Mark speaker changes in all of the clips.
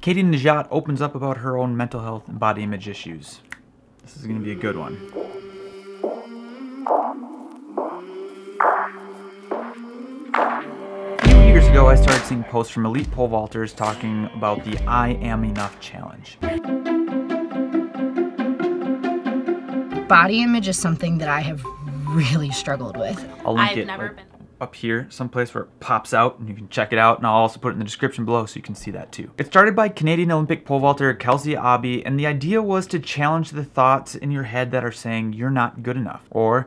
Speaker 1: Katie Nageotte opens up about her own mental health and body image issues. This is going to be a good one. A few years ago, I started seeing posts from elite pole vaulters talking about the I Am Enough challenge.
Speaker 2: Body image is something that I have really struggled with.
Speaker 1: I'll link
Speaker 3: I've
Speaker 1: it
Speaker 3: never
Speaker 1: like,
Speaker 3: been.
Speaker 1: Up here, someplace where it pops out, and you can check it out. And I'll also put it in the description below so you can see that too. It started by Canadian Olympic pole vaulter Kelsie Ahbe, and the idea was to challenge the thoughts in your head that are saying you're not good enough or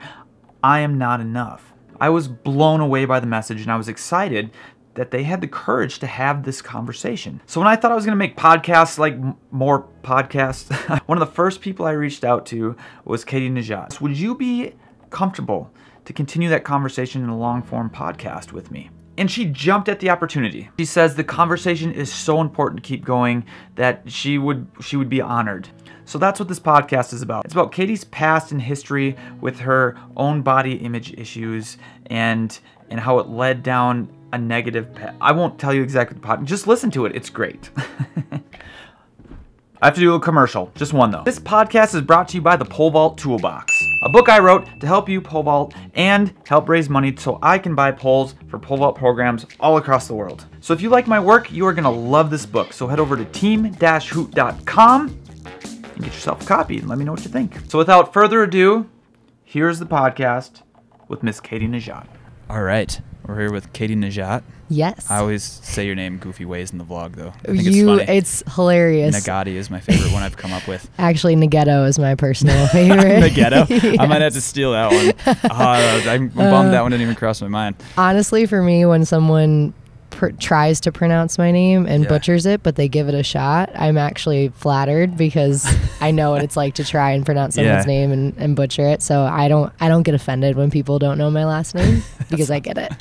Speaker 1: I am not enough. I was blown away by the message, and I was excited that they had the courage to have this conversation. So when I thought I was going to make podcasts like more podcasts, one of the first people I reached out to was Katie Nageotte. Would you be comfortable to continue that conversation in a long form podcast with me? And she jumped at the opportunity. She says the conversation is so important to keep going that she would she would be honored. So that's what this podcast is about. It's about Katie's past and history with her own body image issues and and how it led down a negative path. I won't tell you exactly the podcast. Just listen to it. It's great. I have to do a commercial, just one though. This podcast is brought to you by the Pole Vault Toolbox, a book I wrote to help you pole vault and help raise money so I can buy poles for pole vault programs all across the world. So if you like my work, you are gonna love this book. So head over to team-hoot.com and get yourself a copy and let me know what you think. So without further ado, here's the podcast with Miss Katie Nageotte. All right, we're here with Katie Nageotte.
Speaker 2: Yes.
Speaker 1: I always say your name goofy ways in the vlog though. I think
Speaker 2: you,
Speaker 1: it's funny.
Speaker 2: it's hilarious.
Speaker 1: Nagati is my favorite one I've come up with.
Speaker 2: Actually, Naghetto is my personal favorite.
Speaker 1: the ghetto. I might have to steal that one. Uh, I'm bummed that one didn't even cross my mind.
Speaker 2: Honestly, for me, when someone tries to pronounce my name and
Speaker 1: Yeah.
Speaker 2: butchers it, but they give it a shot, I'm actually flattered because I know what it's like to try and pronounce someone's
Speaker 1: Yeah.
Speaker 2: name and, and butcher it. So I don't I don't get offended when people don't know my last name because I get it.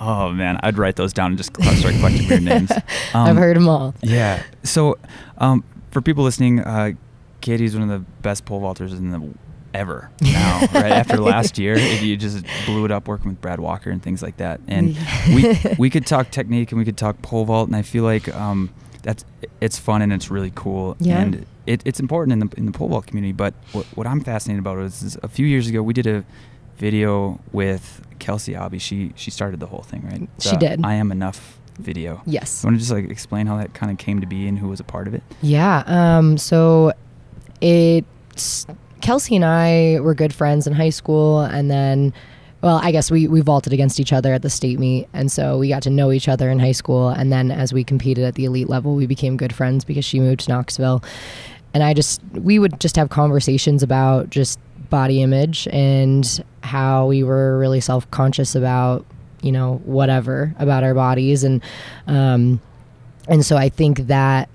Speaker 1: Oh man, I'd write those down and just start collecting weird names. Um,
Speaker 2: I've heard them all.
Speaker 1: Yeah. So, um, for people listening, uh, Katie's one of the best pole vaulters in the ever now. right after last year, if you just blew it up working with Brad Walker and things like that. And we we could talk technique and we could talk pole vault, and I feel like um, that's it's fun and it's really cool.
Speaker 2: Yeah.
Speaker 1: And it, it's important in the in the pole vault community. But what, what I'm fascinated about is, is a few years ago we did a video with Kelsie Ahbe. She she started the whole thing, right?
Speaker 2: She did.
Speaker 1: I am enough video.
Speaker 2: Yes.
Speaker 1: You want to just like explain how that kind of came to be and who was a part of it?
Speaker 2: Yeah. Um, so it's Kelsie and I were good friends in high school, and then, well, I guess we we vaulted against each other at the state meet, and so we got to know each other in high school, and then as we competed at the elite level, we became good friends because she moved to Knoxville, and I just we would just have conversations about just body image and how we were really self conscious about you know whatever about our bodies. And um and so I think that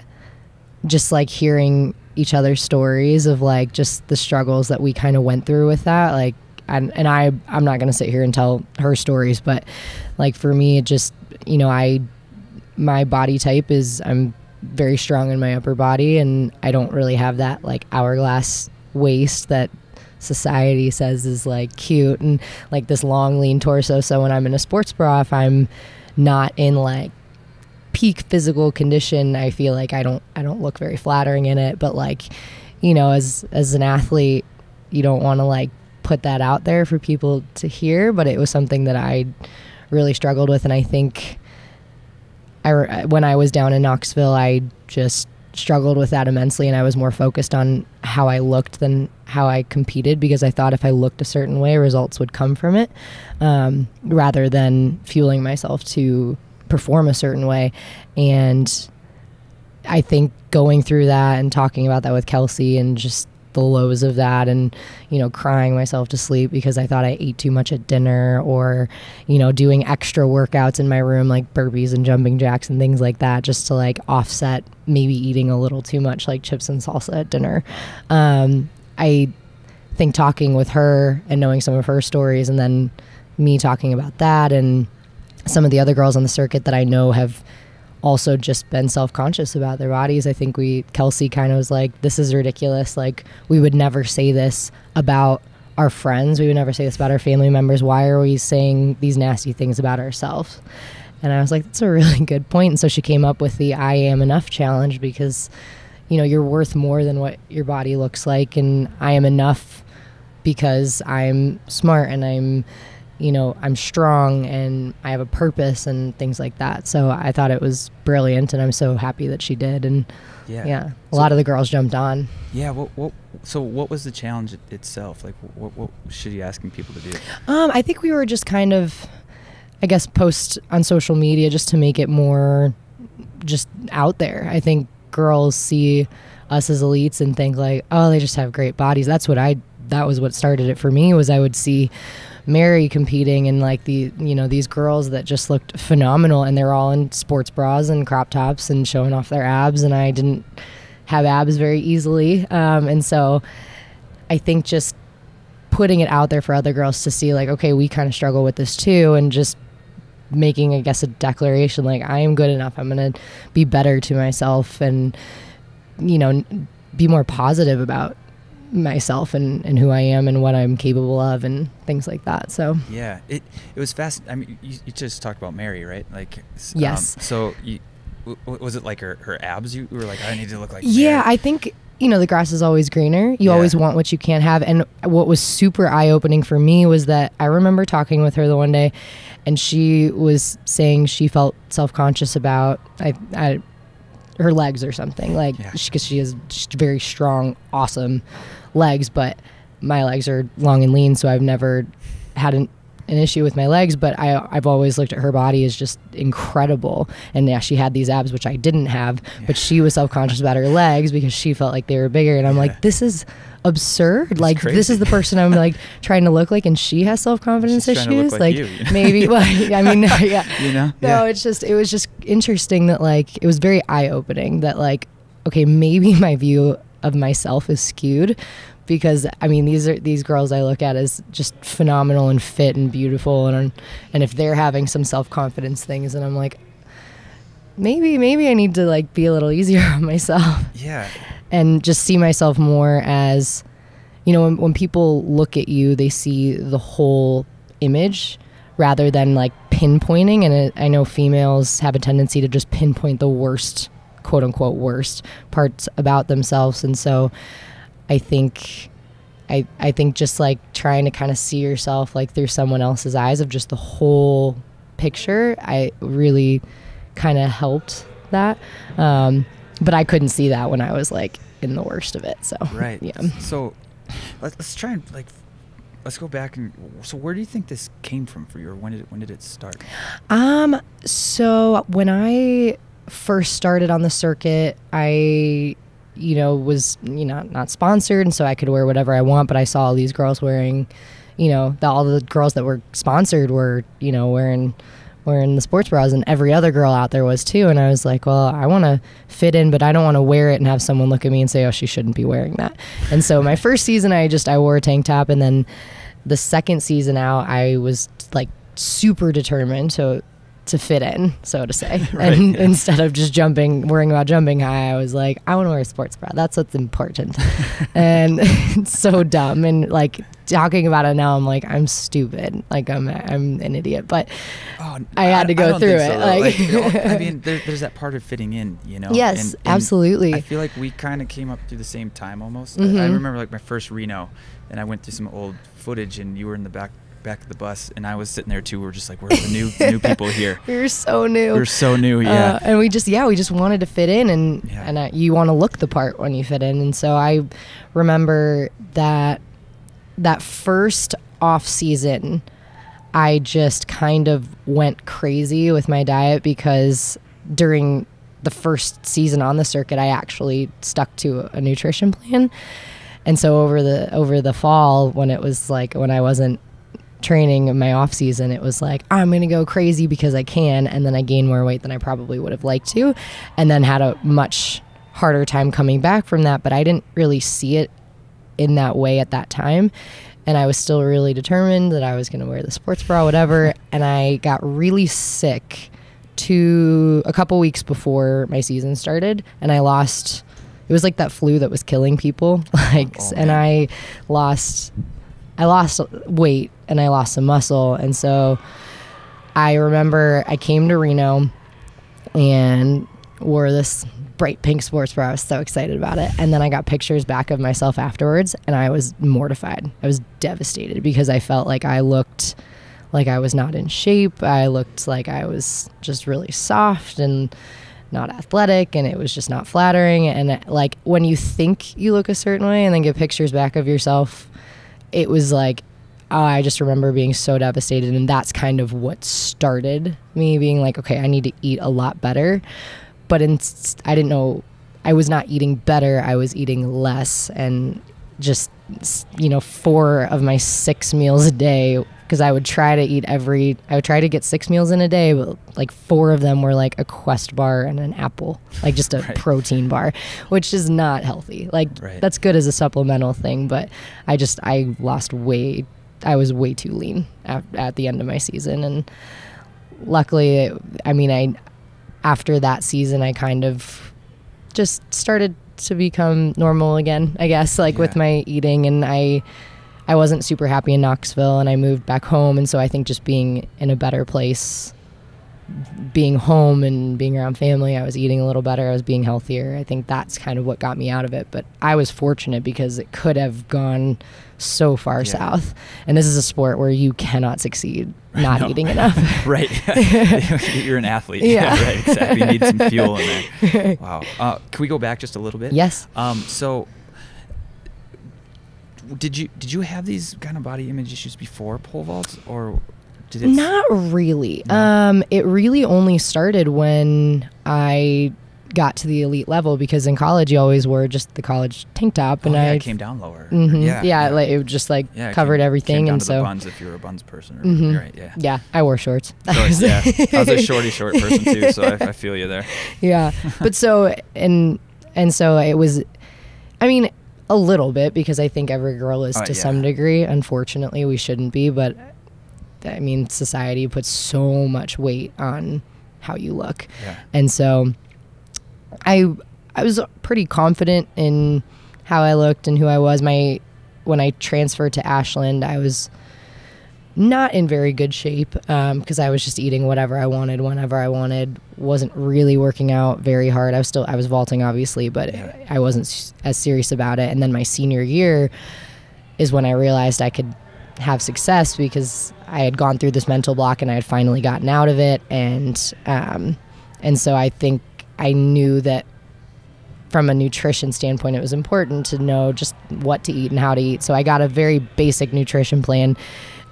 Speaker 2: just like hearing each other's stories of like just the struggles that we kind of went through with that like and, and I I'm not going to sit here and tell her stories but like for me it just you know I my body type is I'm very strong in my upper body and I don't really have that like hourglass waist that society says is like cute and like this long lean torso. So when I'm in a sports bra if I'm not in like peak physical condition i feel like i don't i don't look very flattering in it but like you know as as an athlete you don't want to like put that out there for people to hear but it was something that i really struggled with and i think i when i was down in knoxville i just struggled with that immensely and i was more focused on how i looked than how i competed because i thought if i looked a certain way results would come from it um, rather than fueling myself to perform a certain way. And I think going through that and talking about that with Kelsie and just the lows of that and you know crying myself to sleep because I thought I ate too much at dinner or you know doing extra workouts in my room like burpees and jumping jacks and things like that just to like offset maybe eating a little too much like chips and salsa at dinner um, I think talking with her and knowing some of her stories and then me talking about that and some of the other girls on the circuit that I know have also just been self-conscious about their bodies. I think we Kelsie kind of was like this is ridiculous. Like we would never say this about our friends. We would never say this about our family members. Why are we saying these nasty things about ourselves? And I was like, that's a really good point. And so she came up with the I am enough challenge because, you know, you're worth more than what your body looks like. And I am enough because I'm smart and I'm, you know, I'm strong and I have a purpose and things like that. So I thought it was brilliant and I'm so happy that she did. And
Speaker 1: Yeah.
Speaker 2: yeah, a
Speaker 1: So-
Speaker 2: lot of the girls jumped on.
Speaker 1: Yeah. What? What? So what was the challenge itself? Like, what? What should you asking people to do?
Speaker 2: Um, I think we were just kind of, I guess, post on social media just to make it more just out there. I think girls see us as elites and think like, oh, they just have great bodies. That's what I. That was what started it for me. Was I would see Mary competing and like the you know these girls that just looked phenomenal and they're all in sports bras and crop tops and showing off their abs and I didn't have abs very easily. Um, and so I think just putting it out there for other girls to see like okay we kind of struggle with this too and just making i guess a declaration like i am good enough. I'm to be better to myself and you know be more positive about myself and, and who i am and what i'm capable of and things like that so
Speaker 1: Yeah. It. It was fast. I mean, you, you just talked about Mary, right? Like. um,
Speaker 2: Yes.
Speaker 1: so you. Was it like her, her abs? You were like, I need to look like.
Speaker 2: Yeah,
Speaker 1: Mary."
Speaker 2: I think you know the grass is always greener. You
Speaker 1: Yeah.
Speaker 2: always want what you can't have. And what was super eye opening for me was that I remember talking with her the one day, and she was saying she felt self conscious about I, I her legs or something like
Speaker 1: Yeah.
Speaker 2: because she has very strong, awesome legs, but my legs are long and lean, so I've never had an an issue with my legs, but I I've always looked at her body as just incredible. And yeah, she had these abs which I didn't have, but she was self conscious about her legs because she felt like they were bigger. And I'm
Speaker 1: Yeah.
Speaker 2: like, this is absurd. like this is the person I'm like trying to look like, and she has self confidence
Speaker 1: She's trying to look
Speaker 2: issues.
Speaker 1: like you, you know?
Speaker 2: maybe. Well, I mean, yeah.
Speaker 1: You know.
Speaker 2: No,
Speaker 1: yeah.
Speaker 2: it's just it was just interesting that like it was very eye opening that like okay maybe my view of myself is skewed because I mean these are these girls I look at as just phenomenal and fit and beautiful and and if they're having some self confidence things and I'm like maybe maybe I need to like be a little easier on myself
Speaker 1: Yeah.
Speaker 2: And just see myself more as you know when, when people look at you they see the whole image rather than like pinpointing. And it, i know females have a tendency to just pinpoint the worst quote unquote worst parts about themselves. And so i think i i think just like trying to kind of see yourself like through someone else's eyes of just the whole picture i really kind of helped that. Um, but i couldn't see that when i was like in the worst of it so
Speaker 1: Right.
Speaker 2: yeah
Speaker 1: So, let's, let's try and like, let's go back and so where do you think this came from for you, or when did it when did it start?
Speaker 2: Um, so when I first started on the circuit, I, you know, was you know not sponsored, and so I could wear whatever I want. But I saw all these girls wearing, you know, the, all the girls that were sponsored were, you know, wearing wearing the sports bras, and every other girl out there was too. And I was like, well, I want to fit in, but I don't want to wear it and have someone look at me and say, oh, she shouldn't be wearing that. And so my first season, I just I wore a tank top, and then the second season out, I was like super determined to to fit in, so to say.
Speaker 1: Right,
Speaker 2: and
Speaker 1: yeah.
Speaker 2: instead of just jumping, worrying about jumping high, I was like, I want to wear a sports bra. That's what's important. and it's so dumb. And like talking about it now, I'm like, I'm stupid. Like I'm I'm an idiot. But
Speaker 1: Oh,
Speaker 2: I had to go through it,
Speaker 1: though.
Speaker 2: like-
Speaker 1: know, I mean, there, there's that part of fitting in, you know.
Speaker 2: Yes,
Speaker 1: and- and
Speaker 2: absolutely.
Speaker 1: I feel like we kind of came up through the same time almost. I- I
Speaker 2: Mhm.
Speaker 1: remember like my first Reno, and I went through some old footage, and you were in the back back of the bus, and I was sitting there too. We're just like, we're the new new people here.
Speaker 2: we were so new.
Speaker 1: We're so new, yeah.
Speaker 2: Uh, and we just yeah we just wanted to fit in and
Speaker 1: Yeah.
Speaker 2: and uh, you want to look the part when you fit in and so I remember that that first off season I just kind of went crazy with my diet because during the first season on the circuit I actually stuck to a nutrition plan. And so over the over the fall when it was like when I wasn't training in my off season it was like i'm going to go crazy because i can and then i gained more weight than i probably would have liked to and then had a much harder time coming back from that but i didn't really see it in that way at that time. And i was still really determined that i was going to wear the sports bra whatever. And i got really sick to a couple weeks before my season started and i lost it was like that flu that was killing people like
Speaker 1: Oh,
Speaker 2: and i lost I lost weight and I lost some muscle, and so I remember I came to Reno and wore this bright pink sports bra. I was so excited about it. And then I got pictures back of myself afterwards and I was mortified. I was devastated because I felt like I looked like I was not in shape. I looked like I was just really soft and not athletic and it was just not flattering and like when you think you look a certain way and then get pictures back of yourself it was like oh, I just remember being so devastated and that's kind of what started me being like okay I need to eat a lot better but in, I didn't know I was not eating better I was eating less and just you know four of my six meals a day because I would try to eat every I would try to get six meals in a day but like four of them were like a quest bar and an apple like just a
Speaker 1: Right.
Speaker 2: protein bar which is not healthy like
Speaker 1: Right.
Speaker 2: that's good as a supplemental thing but I just I lost way I was way too lean at, at the end of my season and luckily I mean I after that season I kind of just started to become normal again I guess like with my eating. And I I wasn't super happy in Knoxville and I moved back home. And so I think just being in a better place being home and being around family I was eating a little better I was being healthier I think that's kind of what got me out of it but I was fortunate because it could have gone so far
Speaker 1: Yeah.
Speaker 2: south and this is a sport where you cannot succeed not
Speaker 1: No.
Speaker 2: eating enough
Speaker 1: right. You're an athlete.
Speaker 2: Yeah.
Speaker 1: right. Exactly. You need some fuel in there. Wow. Uh, can we go back just a little bit?
Speaker 2: yes
Speaker 1: Um, so did you did you have these kind of body image issues before pole vaults or did it
Speaker 2: Not really.
Speaker 1: No?
Speaker 2: Um, it really only started when I got to the elite level because in college you always wore just the college tank top,
Speaker 1: oh,
Speaker 2: and
Speaker 1: yeah,
Speaker 2: I
Speaker 1: came down lower.
Speaker 2: Mhm.
Speaker 1: Yeah.
Speaker 2: yeah, like it just like
Speaker 1: Yeah, it
Speaker 2: covered
Speaker 1: came-
Speaker 2: everything,
Speaker 1: came
Speaker 2: and
Speaker 1: to
Speaker 2: so
Speaker 1: the buns if you were a buns person. Or,
Speaker 2: Mhm.
Speaker 1: Right. Yeah.
Speaker 2: yeah, I wore shorts.
Speaker 1: So, yeah. I was a shorty short person too, so I, I feel you there.
Speaker 2: yeah but so and and so it was i mean a little bit because i think every girl is
Speaker 1: Oh,
Speaker 2: to
Speaker 1: yeah.
Speaker 2: some degree unfortunately we shouldn't be but i mean society puts so much weight on how you look
Speaker 1: Yeah.
Speaker 2: and so i i was pretty confident in how i looked and who i was my when i transferred to ashland i was not in very good shape um, because I was just eating whatever I wanted whenever I wanted. wasn't really working out very hard. I was still I was vaulting obviously, but. I wasn't s- as serious about it. And then my senior year is when I realized I could have success because I had gone through this mental block and I had finally gotten out of it. And um, and so I think I knew that from a nutrition standpoint, it was important to know just what to eat and how to eat. So I got a very basic nutrition plan,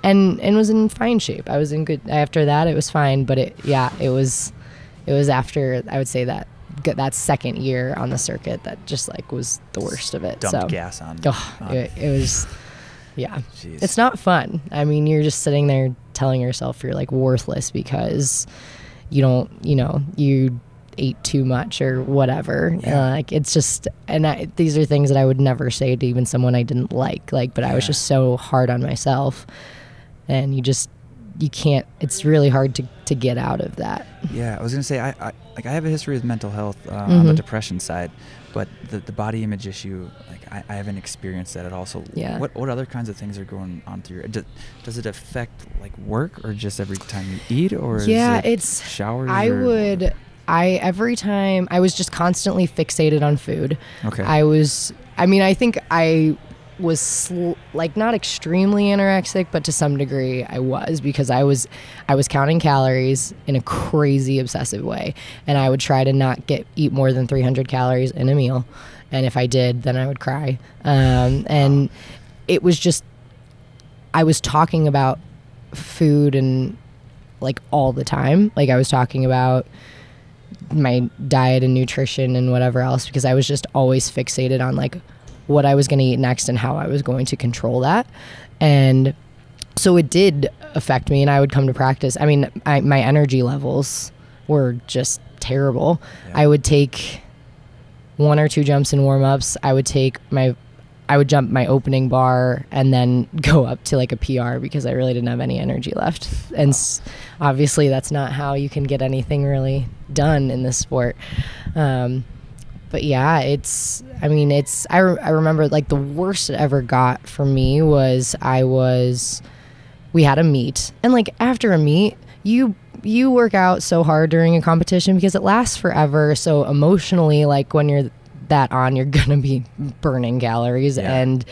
Speaker 2: and and was in fine shape. I was in good. After that, it was fine. But it, yeah, it was, it was after I would say that that second year on the circuit that just like was the worst of it.
Speaker 1: Dumped
Speaker 2: so
Speaker 1: gas on.
Speaker 2: oh,
Speaker 1: on-
Speaker 2: it, it was, yeah.
Speaker 1: Jeez.
Speaker 2: It's not fun. I mean, you're just sitting there telling yourself you're like worthless because you don't, you know, you ate too much or whatever.
Speaker 1: Yeah.
Speaker 2: Uh, like it's just, and I, these are things that I would never say to even someone I didn't like. Like, but I was just so hard on myself, and you just, you can't. It's really hard to to get out of that.
Speaker 1: Yeah, I was gonna say I, I like I have a history with mental health uh, on the
Speaker 2: Mhm.
Speaker 1: depression side, but the, the body image issue, like I, I haven't experienced that at all. So
Speaker 2: Yeah.
Speaker 1: what what other kinds of things are going on through your? Does, does it affect like work or just every time you eat or is
Speaker 2: yeah,
Speaker 1: it
Speaker 2: it's.
Speaker 1: showers?
Speaker 2: I
Speaker 1: or-
Speaker 2: would. I every time I was just constantly fixated on food.
Speaker 1: Okay.
Speaker 2: I was, I mean, I think I was sl- like not extremely anorexic, but to some degree I was because I was, I was counting calories in a crazy obsessive way, and I would try to not get eat more than 300 calories in a meal, and if I did, then I would cry. Um, and it was just, I was talking about food and like all the time, like I was talking about my diet and nutrition and whatever else because I was just always fixated on like what I was going to eat next and how I was going to control that. And so it did affect me and I would come to practice. I mean, I, my energy levels were just terrible.
Speaker 1: Yeah.
Speaker 2: I would take one or two jumps in warm-ups. I would take my I would jump my opening bar and then go up to like a PR because I really didn't have any energy left. And s- obviously, that's not how you can get anything really done in this sport. Um, but yeah, it's, I mean, it's, I, re- I remember like the worst it ever got for me was I was, we had a meet. And like after a meet, you you work out so hard during a competition because it lasts forever. So emotionally, like when you're that on, you're gonna be burning calories
Speaker 1: Yeah.
Speaker 2: and.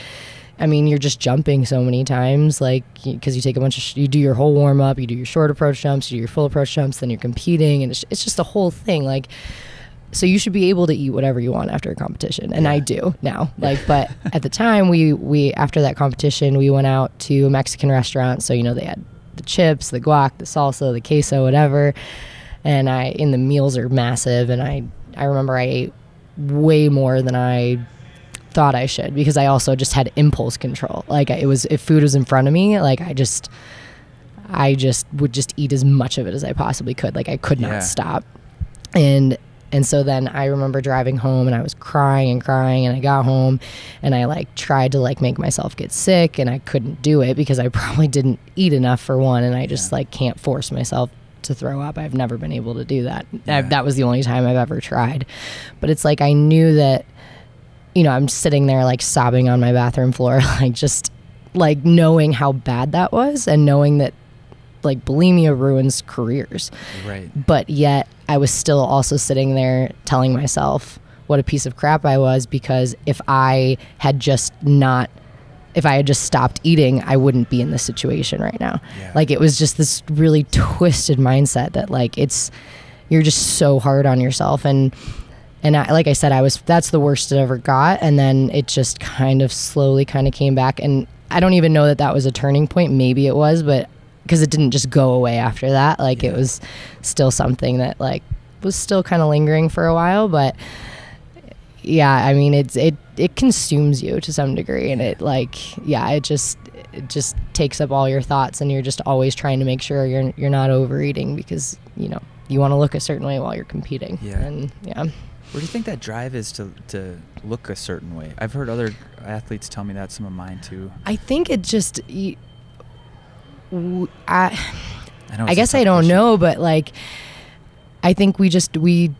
Speaker 2: I mean, you're just jumping so many times, like because you take a bunch of, sh- you do your whole warm up, you do your short approach jumps, you do your full approach jumps, then you're competing, and it's, it's just a whole thing. Like, so you should be able to eat whatever you want after a competition, and I do now. Like, but at the time, we we after that competition, we went out to a Mexican restaurant. So you know they had the chips, the guac, the salsa, the queso, whatever, and I and the meals are massive, and I I remember I ate way more than I thought I should because I also just had impulse control. Like it was if food was in front of me, like I just I just would just eat as much of it as I possibly could. Like I could not stop. And and so then I remember driving home and I was crying and crying and I got home and I like tried to like make myself get sick and I couldn't do it because I probably didn't eat enough for one and I just
Speaker 1: Yeah.
Speaker 2: like can't force myself to throw up. I've never been able to do that. I, that was the only time I've ever tried. But it's like I knew that you know, I'm sitting there like sobbing on my bathroom floor, like just like knowing how bad that was and knowing that like bulimia ruins careers.
Speaker 1: Right.
Speaker 2: But yet I was still also sitting there telling myself what a piece of crap I was because if I had just not if I had just stopped eating, I wouldn't be in this situation right now.
Speaker 1: Yeah.
Speaker 2: Like it was just this really twisted mindset that like it's you're just so hard on yourself and and I, like I said, I was that's the worst it ever got, and then it just kind of slowly kind of came back, and I don't even know that that was a turning point. Maybe it was, but because it didn't just go away after that, like it was still something that like was still kind of lingering for a while, but yeah, I mean it's it it consumes you to some degree, and it like yeah, it just it just takes up all your thoughts, and you're just always trying to make sure you're you're not overeating because you know you want to look a certain way while you're competing,
Speaker 1: Yeah.
Speaker 2: and yeah.
Speaker 1: Where do you think that drive is to to look a certain way? I've heard other athletes tell me that. Some of mine too.
Speaker 2: I think it just. I,
Speaker 1: I.
Speaker 2: I guess I don't
Speaker 1: question.
Speaker 2: know, but like, I think we just we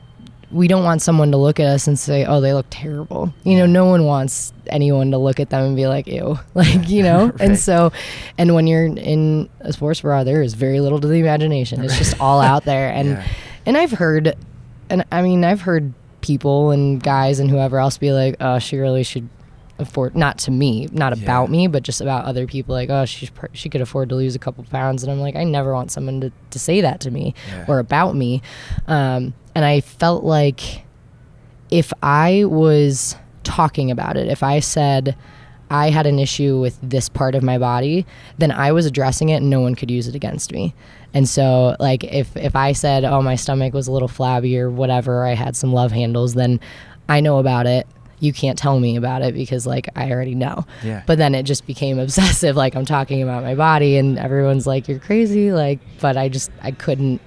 Speaker 2: we don't want someone to look at us and say, "Oh, they look terrible." You know, no one wants anyone to look at them and be like, "Ew," like you know.
Speaker 1: Right.
Speaker 2: And so, and when you're in a sports bra, there is very little to the imagination. It's just all out there, and
Speaker 1: Yeah.
Speaker 2: and I've heard, and I mean, I've heard people and guys and whoever else be like, "Oh, she really should." Afford not to me not
Speaker 1: Yeah.
Speaker 2: about me but just about other people like oh she she could afford to lose a couple pounds and i'm like i never want someone to, to say that to me
Speaker 1: Yeah.
Speaker 2: or about me um, and i felt like if i was talking about it if i said i had an issue with this part of my body then i was addressing it and no one could use it against me and so like if if i said oh my stomach was a little flabby or whatever i had some love handles then i know about it you can't tell me about it because like i already know
Speaker 1: Yeah.
Speaker 2: but then it just became obsessive like i'm talking about my body and everyone's like you're crazy like but i just i couldn't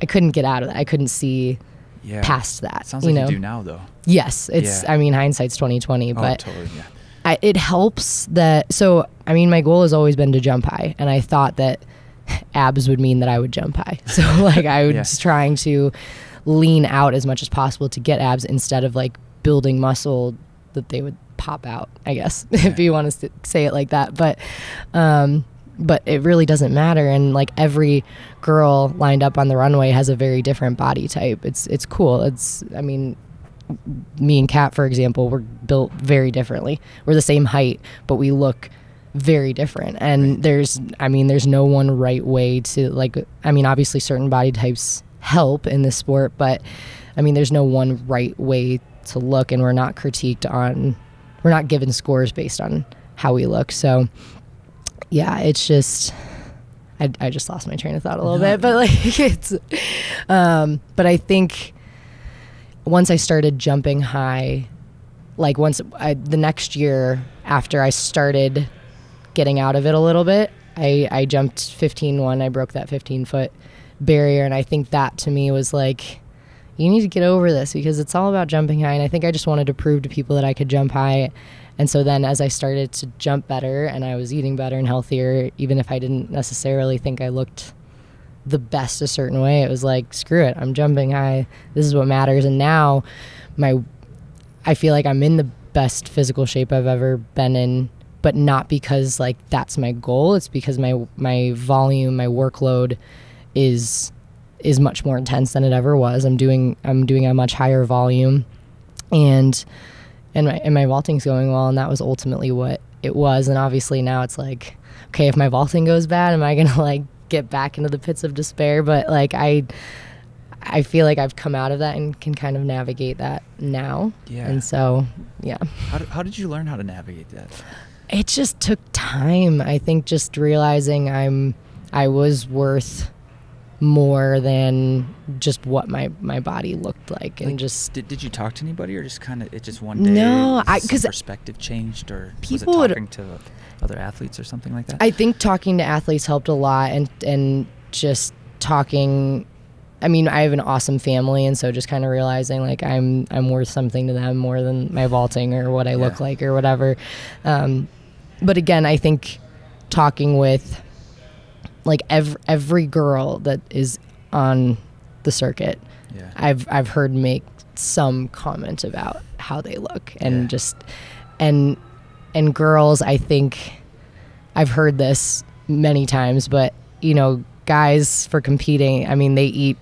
Speaker 2: i couldn't get out of that i couldn't see
Speaker 1: yeah.
Speaker 2: past that
Speaker 1: Sounds
Speaker 2: you
Speaker 1: like
Speaker 2: know
Speaker 1: you do now though.
Speaker 2: yes it's
Speaker 1: Yeah.
Speaker 2: i mean hindsight's 2020
Speaker 1: Oh,
Speaker 2: but
Speaker 1: totally. Yeah.
Speaker 2: I, it helps that so i mean my goal has always been to jump high and i thought that abs would mean that i would jump high so like i was
Speaker 1: Yeah.
Speaker 2: trying to lean out as much as possible to get abs instead of like building muscle that they would pop out i guess if you want to say it like that but um but it really doesn't matter and like every girl lined up on the runway has a very different body type it's it's cool it's i mean me and Kat, for example, we're built very differently. We're the same height, but we look very different. And there's, I mean, there's no one right way to like. I mean, obviously, certain body types help in this sport, but I mean, there's no one right way to look, and we're not critiqued on. We're not given scores based on how we look. So, yeah, it's just. I, I just lost my train of thought a little bit, but like it's, um, but I think once I started jumping high, like once I, the next year after I started getting out of it a little bit, I, I jumped 15 one. I broke that 15 foot barrier. And I think that to me was like, you need to get over this because it's all about jumping high. And I think I just wanted to prove to people that I could jump high. And so then as I started to jump better and I was eating better and healthier, even if I didn't necessarily think I looked the best a certain way. It was like, screw it, I'm jumping high. This is what matters. And now, my, I feel like I'm in the best physical shape I've ever been in, but not because like that's my goal. It's because my my volume, my workload is is much more intense than it ever was. I'm doing I'm doing a much higher volume, and and my and my vaulting's going well, and that was ultimately what it was. And obviously now it's like, okay, if my vaulting goes bad, am I gonna like get back into the pits of despair? But like I. I feel like I've come out of that and can kind of navigate that now.
Speaker 1: Yeah.
Speaker 2: And so, yeah.
Speaker 1: How did, how did you learn how to navigate that?
Speaker 2: It just took time. I think just realizing I'm I was worth more than just what my my body looked like and
Speaker 1: Like,
Speaker 2: just
Speaker 1: Did, did you talk to anybody, or just kind of it just one day?
Speaker 2: No, I-
Speaker 1: some
Speaker 2: 'cause
Speaker 1: perspective changed, or was it
Speaker 2: people would-
Speaker 1: talking to other athletes or something like that?
Speaker 2: I think talking to athletes helped a lot and and just talking I mean, I have an awesome family and so just kind of realizing like I'm I'm worth something to them more than my vaulting or what I look like or whatever. Um, but again, I think talking with like every every girl that is on the circuit,
Speaker 1: yeah.
Speaker 2: I've I've heard make some comment about how they look and
Speaker 1: Yeah.
Speaker 2: just and and girls I think I've heard this many times but you know guys for competing I mean they eat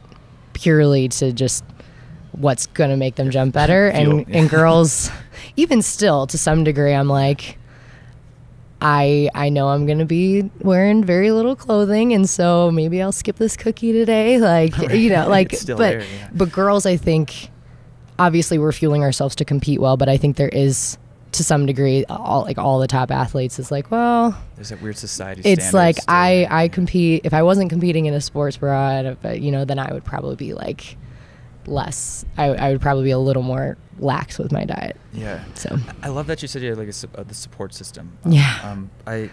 Speaker 2: purely to just what's going to make them jump better and and girls even still to some degree I'm like I I know I'm gonna be wearing very little clothing, and so maybe I'll skip this cookie today. Like you know, like but
Speaker 1: there, yeah.
Speaker 2: but girls, I think obviously we're fueling ourselves to compete well, but I think there is to some degree all like all the top athletes is like well
Speaker 1: There's that weird society.
Speaker 2: it's like I I compete if I wasn't competing in a sports bra uh, you know then I would probably be like less I, I would probably be a little more lax with my diet
Speaker 1: Yeah.
Speaker 2: so
Speaker 1: I love that you said you had like a, uh, the support system.
Speaker 2: Yeah.
Speaker 1: Um, I,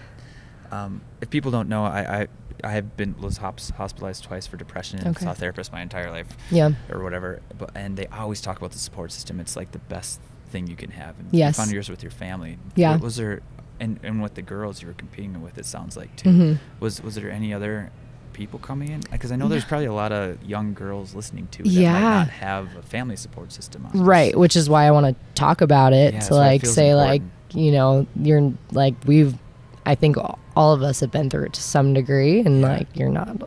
Speaker 1: um, if people don't know, I, I, I have been was hos- hospitalized twice for depression and
Speaker 2: Okay.
Speaker 1: saw therapists my entire life.
Speaker 2: Yeah.
Speaker 1: Or whatever. But and they always talk about the support system. It's like the best thing you can have. And
Speaker 2: Yes.
Speaker 1: You found yours with your family.
Speaker 2: Yeah.
Speaker 1: Wa- Was there, and and with the girls you were competing with, it sounds like too.
Speaker 2: Mhm.
Speaker 1: Was was there any other people coming in? Because I know there's probably a lot of young girls listening to that
Speaker 2: Yeah.
Speaker 1: might not have a family support system.
Speaker 2: Right which is why i want to talk about it
Speaker 1: Yeah,
Speaker 2: to
Speaker 1: it
Speaker 2: like
Speaker 1: feels
Speaker 2: say like you know you're like we've i think all of us have been through it to some degree and
Speaker 1: Yeah.
Speaker 2: like you're not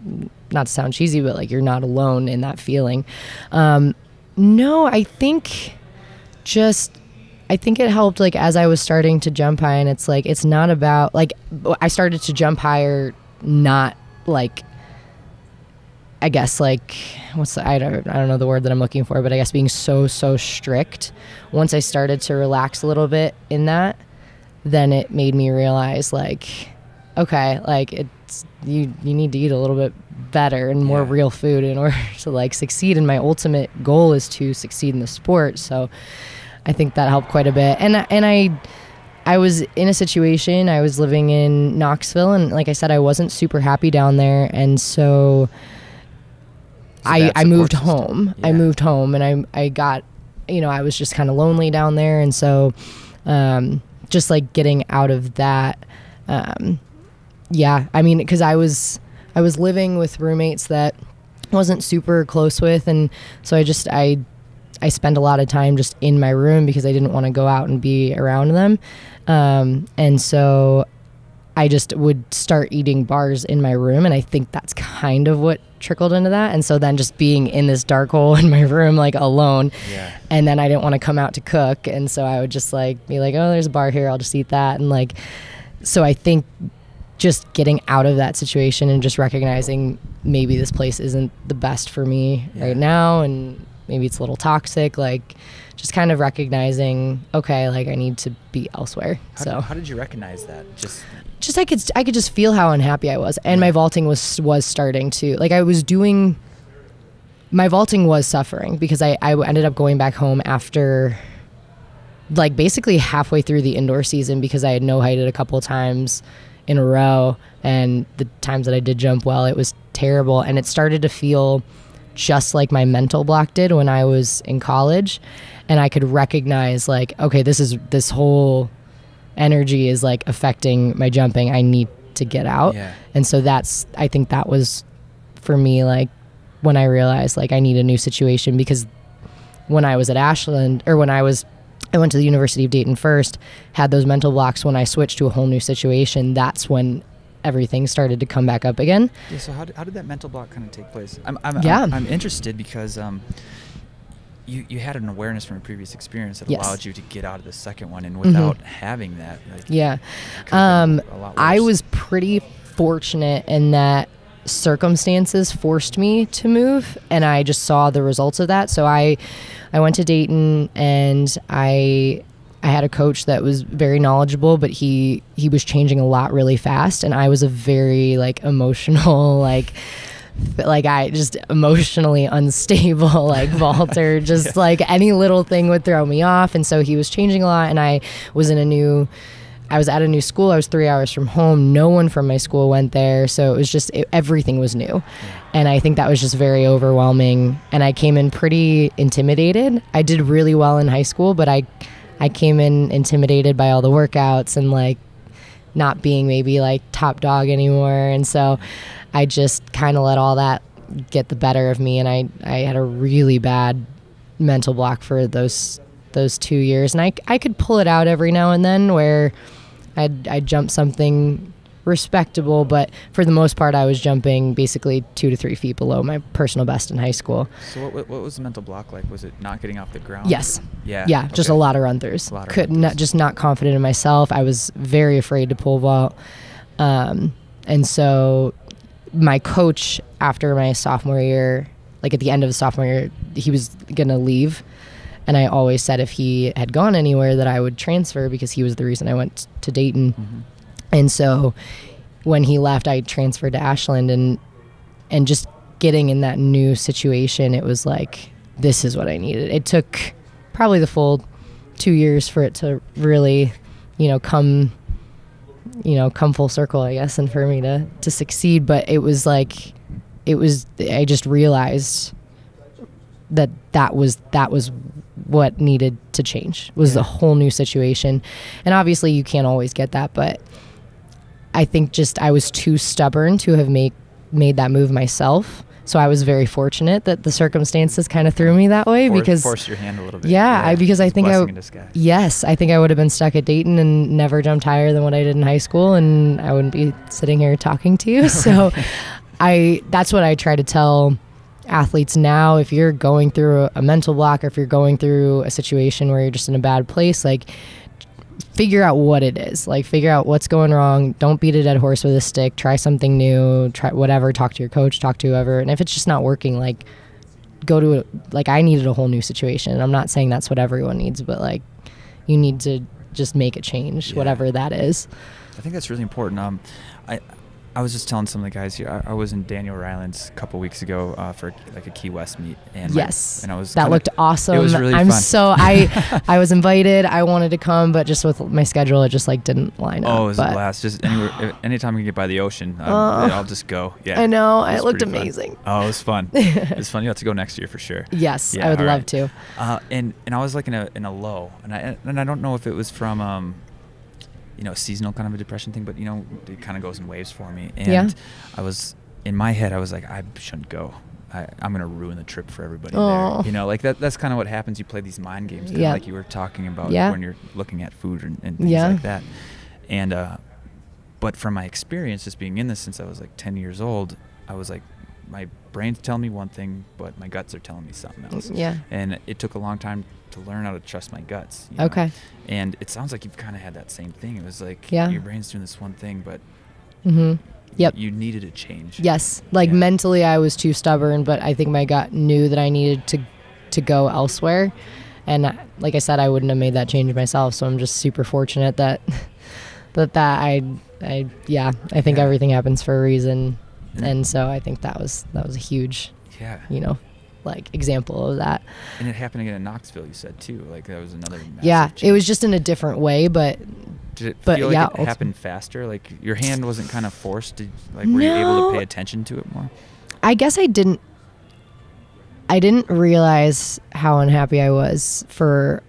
Speaker 2: not to sound cheesy but like you're not alone in that feeling um no i think just I think it helped like as I was starting to jump high and it's like it's not about like I started to jump higher not like I guess like what's the, I don't I don't know the word that I'm looking for, but I guess being so so strict. Once I started to relax a little bit in that, then it made me realize like okay, like it's you you need to eat a little bit better and more
Speaker 1: Yeah.
Speaker 2: real food in order to like succeed and my ultimate goal is to succeed in the sport. So I think that helped quite a bit. And and I I was in a situation, I was living in Knoxville and like I said I wasn't super happy down there and so
Speaker 1: So
Speaker 2: I, I moved
Speaker 1: system.
Speaker 2: home. I moved home and I I got you know, I was just kind of lonely down there and so um just like getting out of that um yeah, I mean cuz I was I was living with roommates that wasn't super close with and so I just I I spent a lot of time just in my room because I didn't want to go out and be around them. Um, and so I just would start eating bars in my room. And I think that's kind of what trickled into that. And so then just being in this dark hole in my room, like alone.
Speaker 1: Yeah.
Speaker 2: And then I didn't want to come out to cook. And so I would just like be like, oh, there's a bar here. I'll just eat that. And like, so I think just getting out of that situation and just recognizing maybe this place isn't the best for me
Speaker 1: Yeah.
Speaker 2: right now and maybe it's a little toxic like just kind of recognizing okay like i need to be elsewhere.
Speaker 1: How,
Speaker 2: so
Speaker 1: did, how did you recognize that? Just
Speaker 2: just i could i could just feel how unhappy i was. And my vaulting was was starting to like i was doing my vaulting was suffering because i i ended up going back home after like basically halfway through the indoor season because i had no heighted a couple times in a row. And the times that i did jump well it was terrible. And it started to feel just like my mental block did when i was in college and i could recognize like okay this is this whole energy is like affecting my jumping i need to get out
Speaker 1: Yeah.
Speaker 2: and so that's i think that was for me like when i realized like i need a new situation because when i was at ashland or when i was i went to the university of dayton first had those mental blocks when i switched to a whole new situation that's when everything started to come back up again.
Speaker 1: Yeah. So how did, how did that mental block kind of take place? I'm I'm,
Speaker 2: Yeah.
Speaker 1: I'm, I'm interested because um, you you had an awareness from a previous experience that
Speaker 2: Yes.
Speaker 1: allowed you to get out of the second one, and without having that, like,
Speaker 2: Yeah.
Speaker 1: it could've been
Speaker 2: Um,
Speaker 1: a lot
Speaker 2: I was pretty fortunate in that circumstances forced me to move and I just saw the results of that. So I I went to Dayton and I I had a coach that was very knowledgeable, but he he was changing a lot really fast and I was a very like emotional like like I just emotionally unstable, like Walter, just like any little thing would throw me off. And so he was changing a lot, and I was in a new, I was at a new school. I was three hours from home. No one from my school went there, so it was just it, everything was new, and I think that was just very overwhelming. And I came in pretty intimidated. I did really well in high school, but I, I came in intimidated by all the workouts and like not being maybe like top dog anymore. And so I just kind of let all that get the better of me. And I, I had a really bad mental block for those those two years. And I, I could pull it out every now and then where I'd, I'd jump something respectable. But for the most part, I was jumping basically two to three feet below my personal best in high school.
Speaker 1: So what, what what was the mental block like? Was it not getting off the ground?
Speaker 2: Yes.
Speaker 1: Yeah.
Speaker 2: Yeah, just a lot of run throughs.
Speaker 1: A lot of
Speaker 2: Could
Speaker 1: run-throughs.
Speaker 2: not just not confident in myself. I was very afraid to pull vault, um, and so my coach after my sophomore year, like at the end of the sophomore year, he was gonna leave, and I always said if he had gone anywhere that I would transfer because he was the reason I went to Dayton,
Speaker 1: Mhm.
Speaker 2: and so when he left, I transferred to Ashland, and and just getting in that new situation, it was like this is what I needed. It took probably the full two years for it to really, you know, come, you know, come full circle, I guess, and for me to to succeed. But it was like, it was. I just realized that that was that was what needed to change was
Speaker 1: Yeah.
Speaker 2: whole new situation and obviously you can't always get that but i think just i was too stubborn to have made made that move myself so i was very fortunate that the circumstances kind of threw me that way
Speaker 1: For-
Speaker 2: because
Speaker 1: forced your hand a little bit.
Speaker 2: yeah, I, because I think I yes, I think I would have been stuck at Dayton and never jumped higher than what I did in high school, and I wouldn't be sitting here talking to you. So, I that's what I try to tell athletes now. If you're going through a, a mental block, or if you're going through a situation where you're just in a bad place, like figure out what it is. Like figure out what's going wrong. Don't beat a dead horse with a stick. Try something new. Try whatever. Talk to your coach. Talk to whoever. And if it's just not working, like go to a, like I needed a whole new situation. And I'm not saying that's what everyone needs, but like you need to just make a change,
Speaker 1: Yeah.
Speaker 2: whatever that is.
Speaker 1: I think that's really important. Um, I was just telling some of the guys here. I, I was in Daniel Rylands a couple weeks ago uh, for like a Key West meet, and my-
Speaker 2: yes,
Speaker 1: and I was
Speaker 2: that
Speaker 1: kinda-
Speaker 2: looked awesome.
Speaker 1: It was really
Speaker 2: I'm
Speaker 1: fun.
Speaker 2: so I I was invited. I wanted to come, but just with my schedule, it just like didn't line up.
Speaker 1: Oh, it was
Speaker 2: but
Speaker 1: a blast! Just anywhere, anytime we can get by the ocean, um,
Speaker 2: Oh.
Speaker 1: I'll just go. Yeah,
Speaker 2: I know
Speaker 1: It
Speaker 2: it looked
Speaker 1: pretty fun.
Speaker 2: amazing.
Speaker 1: Oh, it was fun. it was fun. You have to go next year for sure.
Speaker 2: Yes,
Speaker 1: Yeah,
Speaker 2: I would love
Speaker 1: right.
Speaker 2: to.
Speaker 1: Uh, and and I was like in a in a low, and I and I don't know if it was from um, you know, seasonal kind of a depression thing, but you know, it kind of goes in waves for me. And
Speaker 2: Yeah.
Speaker 1: I was in my head, I was like, I shouldn't go. I, I'm gonna ruin the trip for everybody
Speaker 2: Aw.
Speaker 1: there. You know, like that. That's kind of what happens. You play these mind games,
Speaker 2: Yeah.
Speaker 1: like you were talking about
Speaker 2: Yeah.
Speaker 1: when you're looking at food and, and things
Speaker 2: Yeah.
Speaker 1: like that. And uh, but from my experience, just being in this since I was like 10 years old, I was like, my brain's telling me one thing, but my guts are telling me something else
Speaker 2: Yeah.
Speaker 1: and it took a long time to learn how to trust my guts. you know?
Speaker 2: Okay.
Speaker 1: And it sounds like you've kind of had that same thing. It was like
Speaker 2: Yeah.
Speaker 1: your brain's doing this one thing, but
Speaker 2: Mhm. Yep.
Speaker 1: you needed a change.
Speaker 2: Yes, like
Speaker 1: Yeah.
Speaker 2: mentally, I was too stubborn, but I think my gut knew that I needed to to go elsewhere. And like I said, I wouldn't have made that change myself. So I'm just super fortunate that that that I I yeah I think
Speaker 1: Yeah.
Speaker 2: everything happens for a reason,
Speaker 1: And-
Speaker 2: and so I think that was that was a huge
Speaker 1: Yeah.
Speaker 2: you know like example of that.
Speaker 1: And it happened again in Knoxville, you said too. Like that was another.
Speaker 2: Yeah, it was just in a different way, but
Speaker 1: Did it
Speaker 2: but
Speaker 1: feel like
Speaker 2: yeah,
Speaker 1: it happened faster? Like your hand wasn't kind of forced? Did, like were you able to pay attention to it more?
Speaker 2: I guess I didn't I didn't realize how unhappy I was for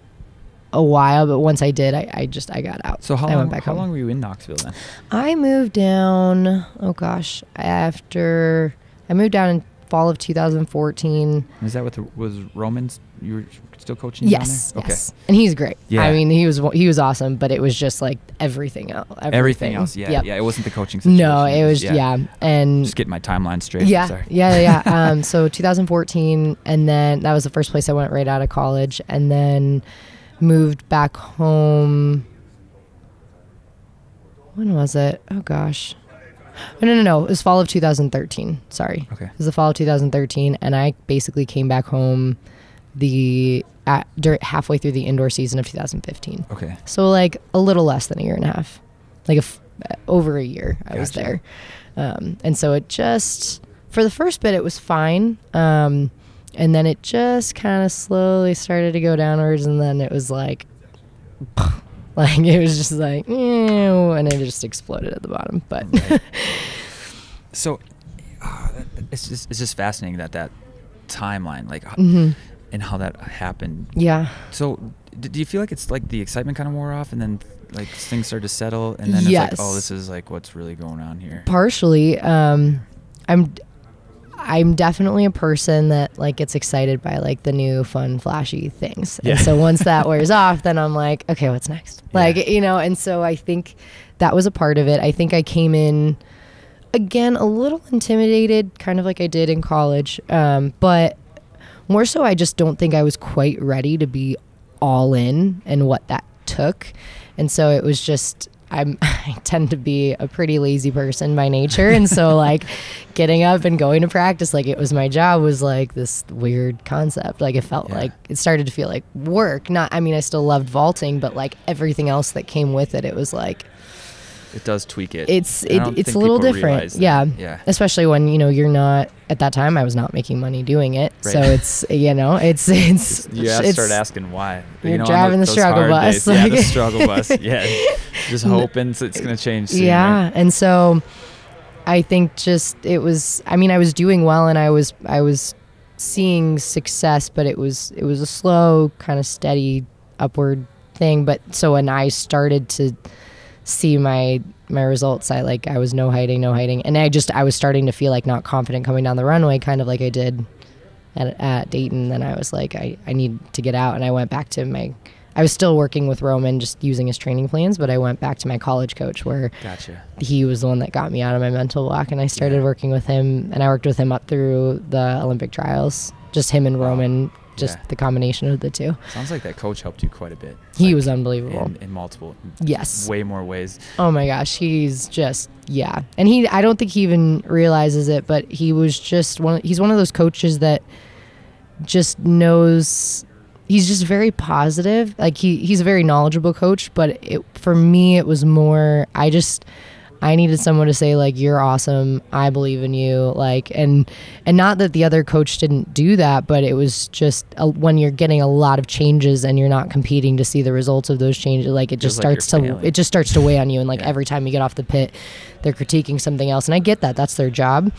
Speaker 2: a while, but once I did, I, I just I got out.
Speaker 1: So how
Speaker 2: I
Speaker 1: long?
Speaker 2: went back
Speaker 1: how
Speaker 2: home.
Speaker 1: long were you in Knoxville then?
Speaker 2: I moved down. Oh gosh, after I moved down in fall of 2014.
Speaker 1: Is that what the, was Romans you were still coaching? down
Speaker 2: Yes,
Speaker 1: there?
Speaker 2: yes, and he's great.
Speaker 1: Yeah.
Speaker 2: I mean, he was he was awesome, but it was just like everything else. Everything,
Speaker 1: Everything else, yeah,
Speaker 2: Yep.
Speaker 1: yeah. It wasn't the coaching situation.
Speaker 2: No, it was yeah, and
Speaker 1: Just getting my timeline straight.
Speaker 2: yeah,
Speaker 1: Sorry.
Speaker 2: yeah, yeah. um, so 2014, and then that was the first place I went right out of college, and then moved back home. When was it? Oh gosh. Oh, no, no, no. It was fall of 2013. Sorry.
Speaker 1: Okay.
Speaker 2: It was the fall of 2013, and I basically came back home the at, dur- halfway through the indoor season of 2015.
Speaker 1: Okay.
Speaker 2: So like a little less than a year and a half, like a f- uh, over a year I was there, um, and so it just for the first bit it was fine, um, and then it just kind of slowly started to go downwards, and then it was like, like it was just like, and it just exploded at the bottom. But
Speaker 1: Right. So, uh, it's just it's just fascinating that that timeline, like, h-
Speaker 2: Mhm.
Speaker 1: and how that happened.
Speaker 2: yeah,
Speaker 1: So, do you feel like it's like the excitement kind of wore off, and then like things started to settle, and then
Speaker 2: Yes.
Speaker 1: it's like, oh, this is like what's really going on here.
Speaker 2: partially um i'm i'm definitely a person that like gets excited by like the new fun flashy things
Speaker 1: Yeah.
Speaker 2: and so once that wears off then i'm like okay what's next
Speaker 1: Yeah.
Speaker 2: like you know and so i think that was a part of it i think i came in again a little intimidated kind of like i did in college um, but more so i just don't think i was quite ready to be all in and what that took and so it was just I'm I tend to be a pretty lazy person by nature. And so like getting up and going to practice like it was my job was like this weird concept. Like it felt
Speaker 1: Yeah.
Speaker 2: like it started to feel like work. Not I mean I still loved vaulting but like everything else that came with it it was like
Speaker 1: It does tweak it.
Speaker 2: it's it, it's a little different yeah
Speaker 1: Yeah.
Speaker 2: especially when you know you're not at that time i was not making money doing it so it's you know it's it's
Speaker 1: You have to
Speaker 2: it's,
Speaker 1: start asking why.
Speaker 2: You're
Speaker 1: you know,
Speaker 2: driving the
Speaker 1: those
Speaker 2: struggle bus,
Speaker 1: days. Yeah, the struggle bus. Yeah. Just hoping it's going to change soon.
Speaker 2: yeah
Speaker 1: right?
Speaker 2: and so i think just it was i mean i was doing well and i was i was seeing success but it was it was a slow kind of steady upward thing but so when i started to see my my results i like i was no hiding no hiding. And i just i was starting to feel like not confident coming down the runway kind of like i did at, at dayton. Then i was like I, I need to get out. And i went back to my i was still working with roman just using his training plans but i went back to my college coach where
Speaker 1: Gotcha.
Speaker 2: he was the one that got me out of my mental block. And i started
Speaker 1: Yeah.
Speaker 2: working with him and i worked with him up through the olympic trials just him and roman just
Speaker 1: Yeah.
Speaker 2: the combination of the two
Speaker 1: Sounds like that coach helped you quite a bit.
Speaker 2: he
Speaker 1: like,
Speaker 2: was unbelievable
Speaker 1: in, in multiple,
Speaker 2: yes
Speaker 1: way more ways.
Speaker 2: Oh my gosh, he's just yeah. And he I don't think he even realizes it, but he was just one he's one of those coaches that just knows he's just very positive. Like he he's a very knowledgeable coach, but it for me it was more I just I needed someone to say like you're awesome. I believe in you. Like and and not that the other coach didn't do that, but it was just a, when you're getting a lot of changes and you're not competing to see the results of those changes. Like it just starts to it just starts to weigh on you. And like
Speaker 1: Yeah.
Speaker 2: every time you get off the pit, they're critiquing something else. And I get that. That's their job.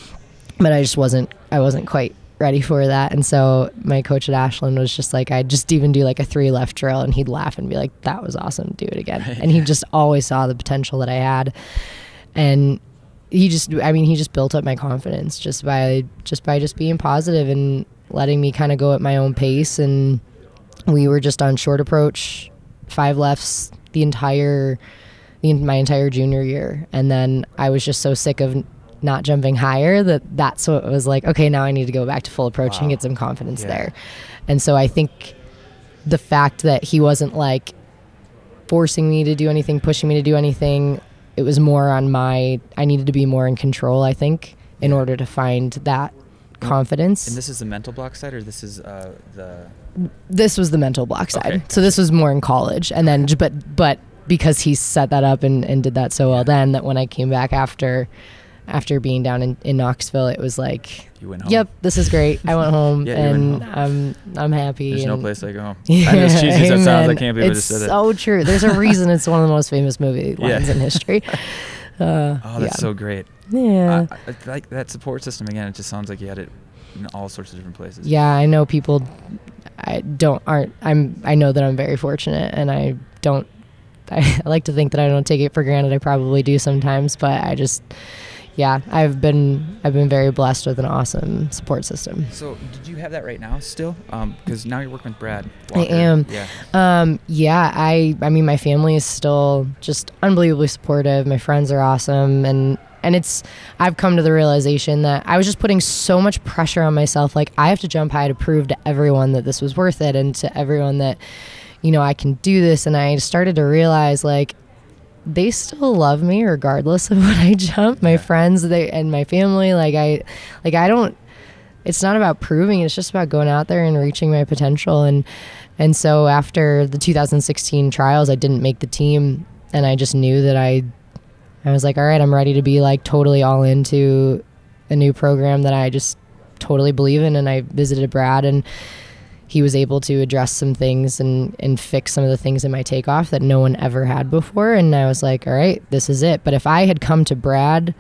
Speaker 2: But I just wasn't I wasn't quite ready for that. And so my coach at Ashland was just like I'd just even do like a three left drill and he'd laugh and be like, That was awesome, do it again.
Speaker 1: Right.
Speaker 2: And he just always saw the potential that I had. And he just I mean, he just built up my confidence just by just by just being positive and letting me kind of go at my own pace and we were just on short approach, five lefts the entire the, my entire junior year, and then I was just so sick of not jumping higher that that's what was like. Okay, now I need to go back to full approach and get some confidence
Speaker 1: Yeah.
Speaker 2: there. And so I think the fact that he wasn't like forcing me to do anything, pushing me to do anything, it was more on my. I needed to be more in control. I think in order to find that confidence.
Speaker 1: And this is the mental block side, or this is uh, the
Speaker 2: this was the mental block side.
Speaker 1: Okay.
Speaker 2: So this was more in college, and then but but because he set that up and, and did that so well, then that when I came back after after being down in, in Knoxville, it was like,
Speaker 1: you went home?
Speaker 2: yep, this is great. I went home
Speaker 1: Yeah,
Speaker 2: and
Speaker 1: went
Speaker 2: I'm I'm happy.
Speaker 1: There's no place like home. I know as cheesy as that sounds, I can't believe I
Speaker 2: it's
Speaker 1: just said it.
Speaker 2: so true. There's a reason it's one of the most famous movie
Speaker 1: Yeah.
Speaker 2: lines in history. Uh,
Speaker 1: Oh, that's
Speaker 2: yeah.
Speaker 1: so great.
Speaker 2: yeah.
Speaker 1: I, I like that support system again. It just sounds like you had it in all sorts of different places.
Speaker 2: yeah i know people i don't aren't i'm i know that i'm very fortunate and i don't I, I like to think that i don't take it for granted i probably do sometimes but i just yeah, I've been I've been very blessed with an awesome support system.
Speaker 1: So, did you have that right now still? Because now you're working with Brad.
Speaker 2: I am.
Speaker 1: Yeah.
Speaker 2: Um, yeah, I I mean my family is still just unbelievably supportive. My friends are awesome and and it's I've come to the realization that I was just putting so much pressure on myself like I have to jump high to prove to everyone that this was worth it and to everyone that you know I can do this and I started to realize like they still love me regardless of what I jump. My friends they and my family like I like I don't it's not about proving, it's just about going out there and reaching my potential and and so after the 2016 trials I didn't make the team and I just knew that I I was like, all right, I'm ready to be like totally all into a new program that I just totally believe in and I visited Brad and he was able to address some things and, and fix some of the things in my takeoff that no one ever had before. And I was like, all right, this is it. But if I had come to Brad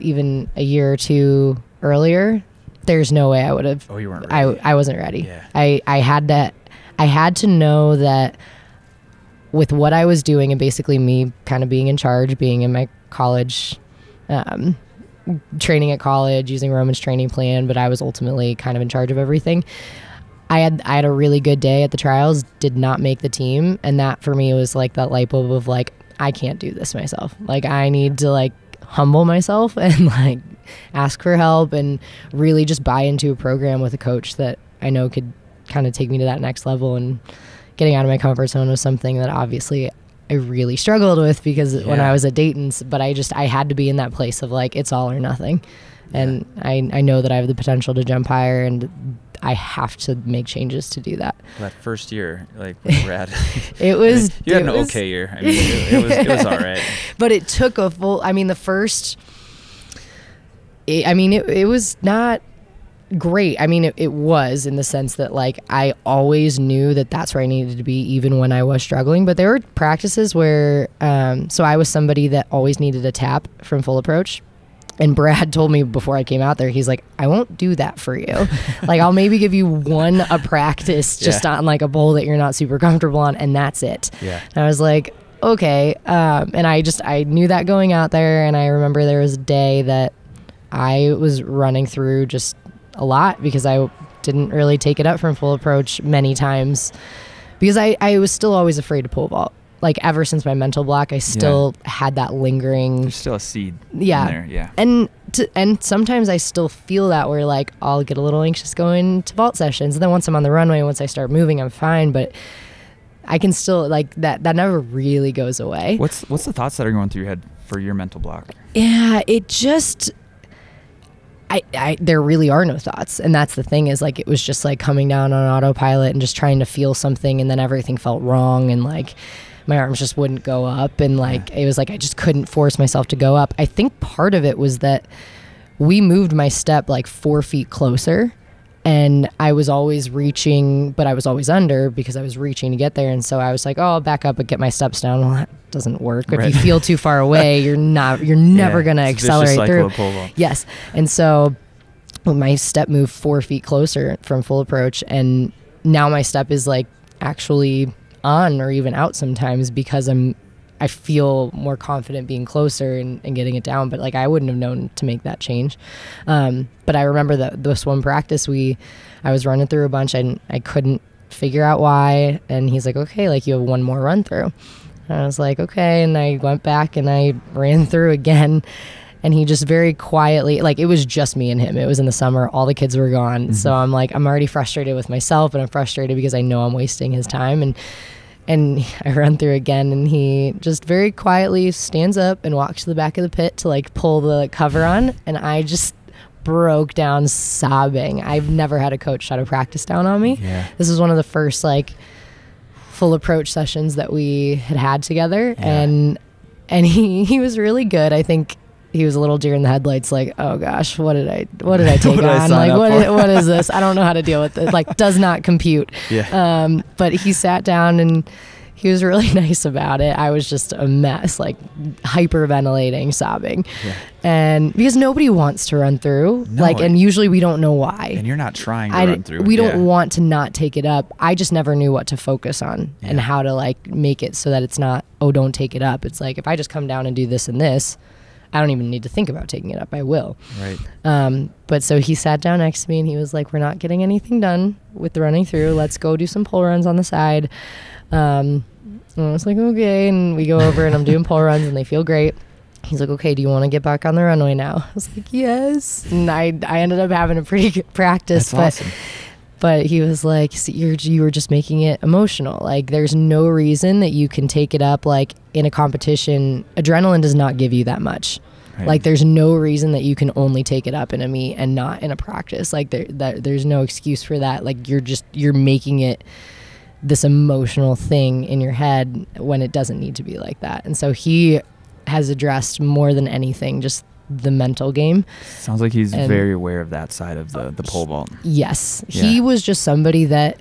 Speaker 2: even a year or two earlier, there's no way I would have.
Speaker 1: Oh, you weren't ready.
Speaker 2: I, I wasn't ready.
Speaker 1: Yeah.
Speaker 2: I, I had to, I had to know that with what I was doing and basically me kind of being in charge, being in my college, um, training at college, using Roman's training plan, but I was ultimately kind of in charge of everything. I had I had a really good day at the trials, did not make the team, and that for me was like that light bulb of like I can't do this myself. Like I need to like humble myself and like ask for help and really just buy into a program with a coach that I know could kind of take me to that next level and getting out of my comfort zone was something that obviously I really struggled with because when I was at Dayton's, but I just I had to be in that place of like it's all or nothing. And I, I know that I have the potential to jump higher and I have to make changes to do that.
Speaker 1: That first year, like rad.
Speaker 2: It was
Speaker 1: you had an
Speaker 2: was-
Speaker 1: okay year. I mean, it, it was it was all right.
Speaker 2: but it took a full i mean the first it, i mean it, it was not great i mean it, it was in the sense that like i always knew that that's where i needed to be even when i was struggling but there were practices where um, so i was somebody that always needed a tap from full approach and Brad told me before I came out there, he's like, I won't do that for you. like, I'll maybe give you one a practice just
Speaker 1: Yeah.
Speaker 2: on like a bowl that you're not super comfortable on, and that's it.
Speaker 1: Yeah.
Speaker 2: And I was like, okay. Um, and I just, I knew that going out there. And I remember there was a day that I was running through just a lot because I didn't really take it up from full approach many times because I, I was still always afraid to pole vault. Like ever since my mental block, I still had that lingering
Speaker 1: There's still a seed.
Speaker 2: yeah.
Speaker 1: In there. Yeah.
Speaker 2: And to, and sometimes I still feel that where like I'll get a little anxious going to vault sessions. And then once I'm on the runway, once I start moving, I'm fine. But I can still like that. That never really goes away.
Speaker 1: What's what's the thoughts that are going through your head for your mental block?
Speaker 2: Yeah, it just. I, I there really are no thoughts and that's the thing is like it was just like coming down on autopilot and just trying to feel something and then everything felt wrong and like my arms just wouldn't go up and like it was like I just couldn't force myself to go up. I think part of it was that we moved my step like four feet closer and I was always reaching, but I was always under because I was reaching to get there. And so I was like, oh, I'll back up and get my steps down. Well, that doesn't work. If you feel too far away, you're not, you're never
Speaker 1: Yeah,
Speaker 2: going to
Speaker 1: it's a vicious
Speaker 2: accelerate through.
Speaker 1: of pole vault.
Speaker 2: Yes. And so my step moved four feet closer from full approach. And now my step is like actually on or even out sometimes because I'm, I feel more confident being closer and, and getting it down. But like I wouldn't have known to make that change. Um, but I remember that this one practice we, I was running through a bunch and I couldn't figure out why. And he's like, okay, like you have one more run through. And I was like, okay. And I went back and I ran through again. And he just very quietly, like it was just me and him. It was in the summer. All the kids were gone. So I'm like, I'm already frustrated with myself and I'm frustrated because I know I'm wasting his time. And and I run through again, and he just very quietly stands up and walks to the back of the pit to like pull the cover on, and I just broke down sobbing. I've never had a coach shut a practice down on me.
Speaker 1: Yeah.
Speaker 2: This was one of the first like full approach sessions that we had had together,
Speaker 1: Yeah.
Speaker 2: and and he he was really good. I think he was a little deer in the headlights, like, oh gosh, what did I what did I take
Speaker 1: did I
Speaker 2: on?
Speaker 1: sign
Speaker 2: like, what is, what is this? I don't know how to deal with this. Like, does not compute.
Speaker 1: Yeah.
Speaker 2: Um, but he sat down and he was really nice about it. I was just a mess, like hyperventilating, sobbing.
Speaker 1: Yeah.
Speaker 2: And because nobody wants to run through,
Speaker 1: No,
Speaker 2: like, and usually we don't know why.
Speaker 1: and you're not trying to
Speaker 2: I,
Speaker 1: run through.
Speaker 2: we don't
Speaker 1: yeah.
Speaker 2: want to not take it up. I just never knew what to focus on and how to like make it so that it's not, oh, don't take it up. It's like if I just come down and do this and this, I don't even need to think about taking it up. I will.
Speaker 1: Right.
Speaker 2: Um, but so he sat down next to me and he was like, "We're not getting anything done with the running through. Let's go do some pole runs on the side." Um, and I was like, "Okay." And we go over and I'm doing pole runs and they feel great. He's like, "Okay, do you want to get back on the runway now?" I was like, "Yes." And I I ended up having a pretty good practice,
Speaker 1: That's
Speaker 2: but
Speaker 1: awesome.
Speaker 2: But he was like you're you were just making it emotional. Like there's no reason that you can take it up like in a competition. Adrenaline does not give you that much.
Speaker 1: Right.
Speaker 2: like there's no reason that you can only take it up in a meet and not in a practice. Like there that there's no excuse for that. Like you're just you're making it this emotional thing in your head when it doesn't need to be like that. And so he has addressed more than anything just the mental game
Speaker 1: Sounds like he's
Speaker 2: and-
Speaker 1: very aware of that side of the the oh, pole vault.
Speaker 2: Yes.
Speaker 1: Yeah.
Speaker 2: He was just somebody that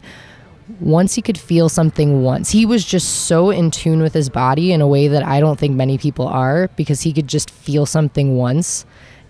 Speaker 2: once he could feel something once, he was just so in tune with his body in a way that I don't think many people are because he could just feel something once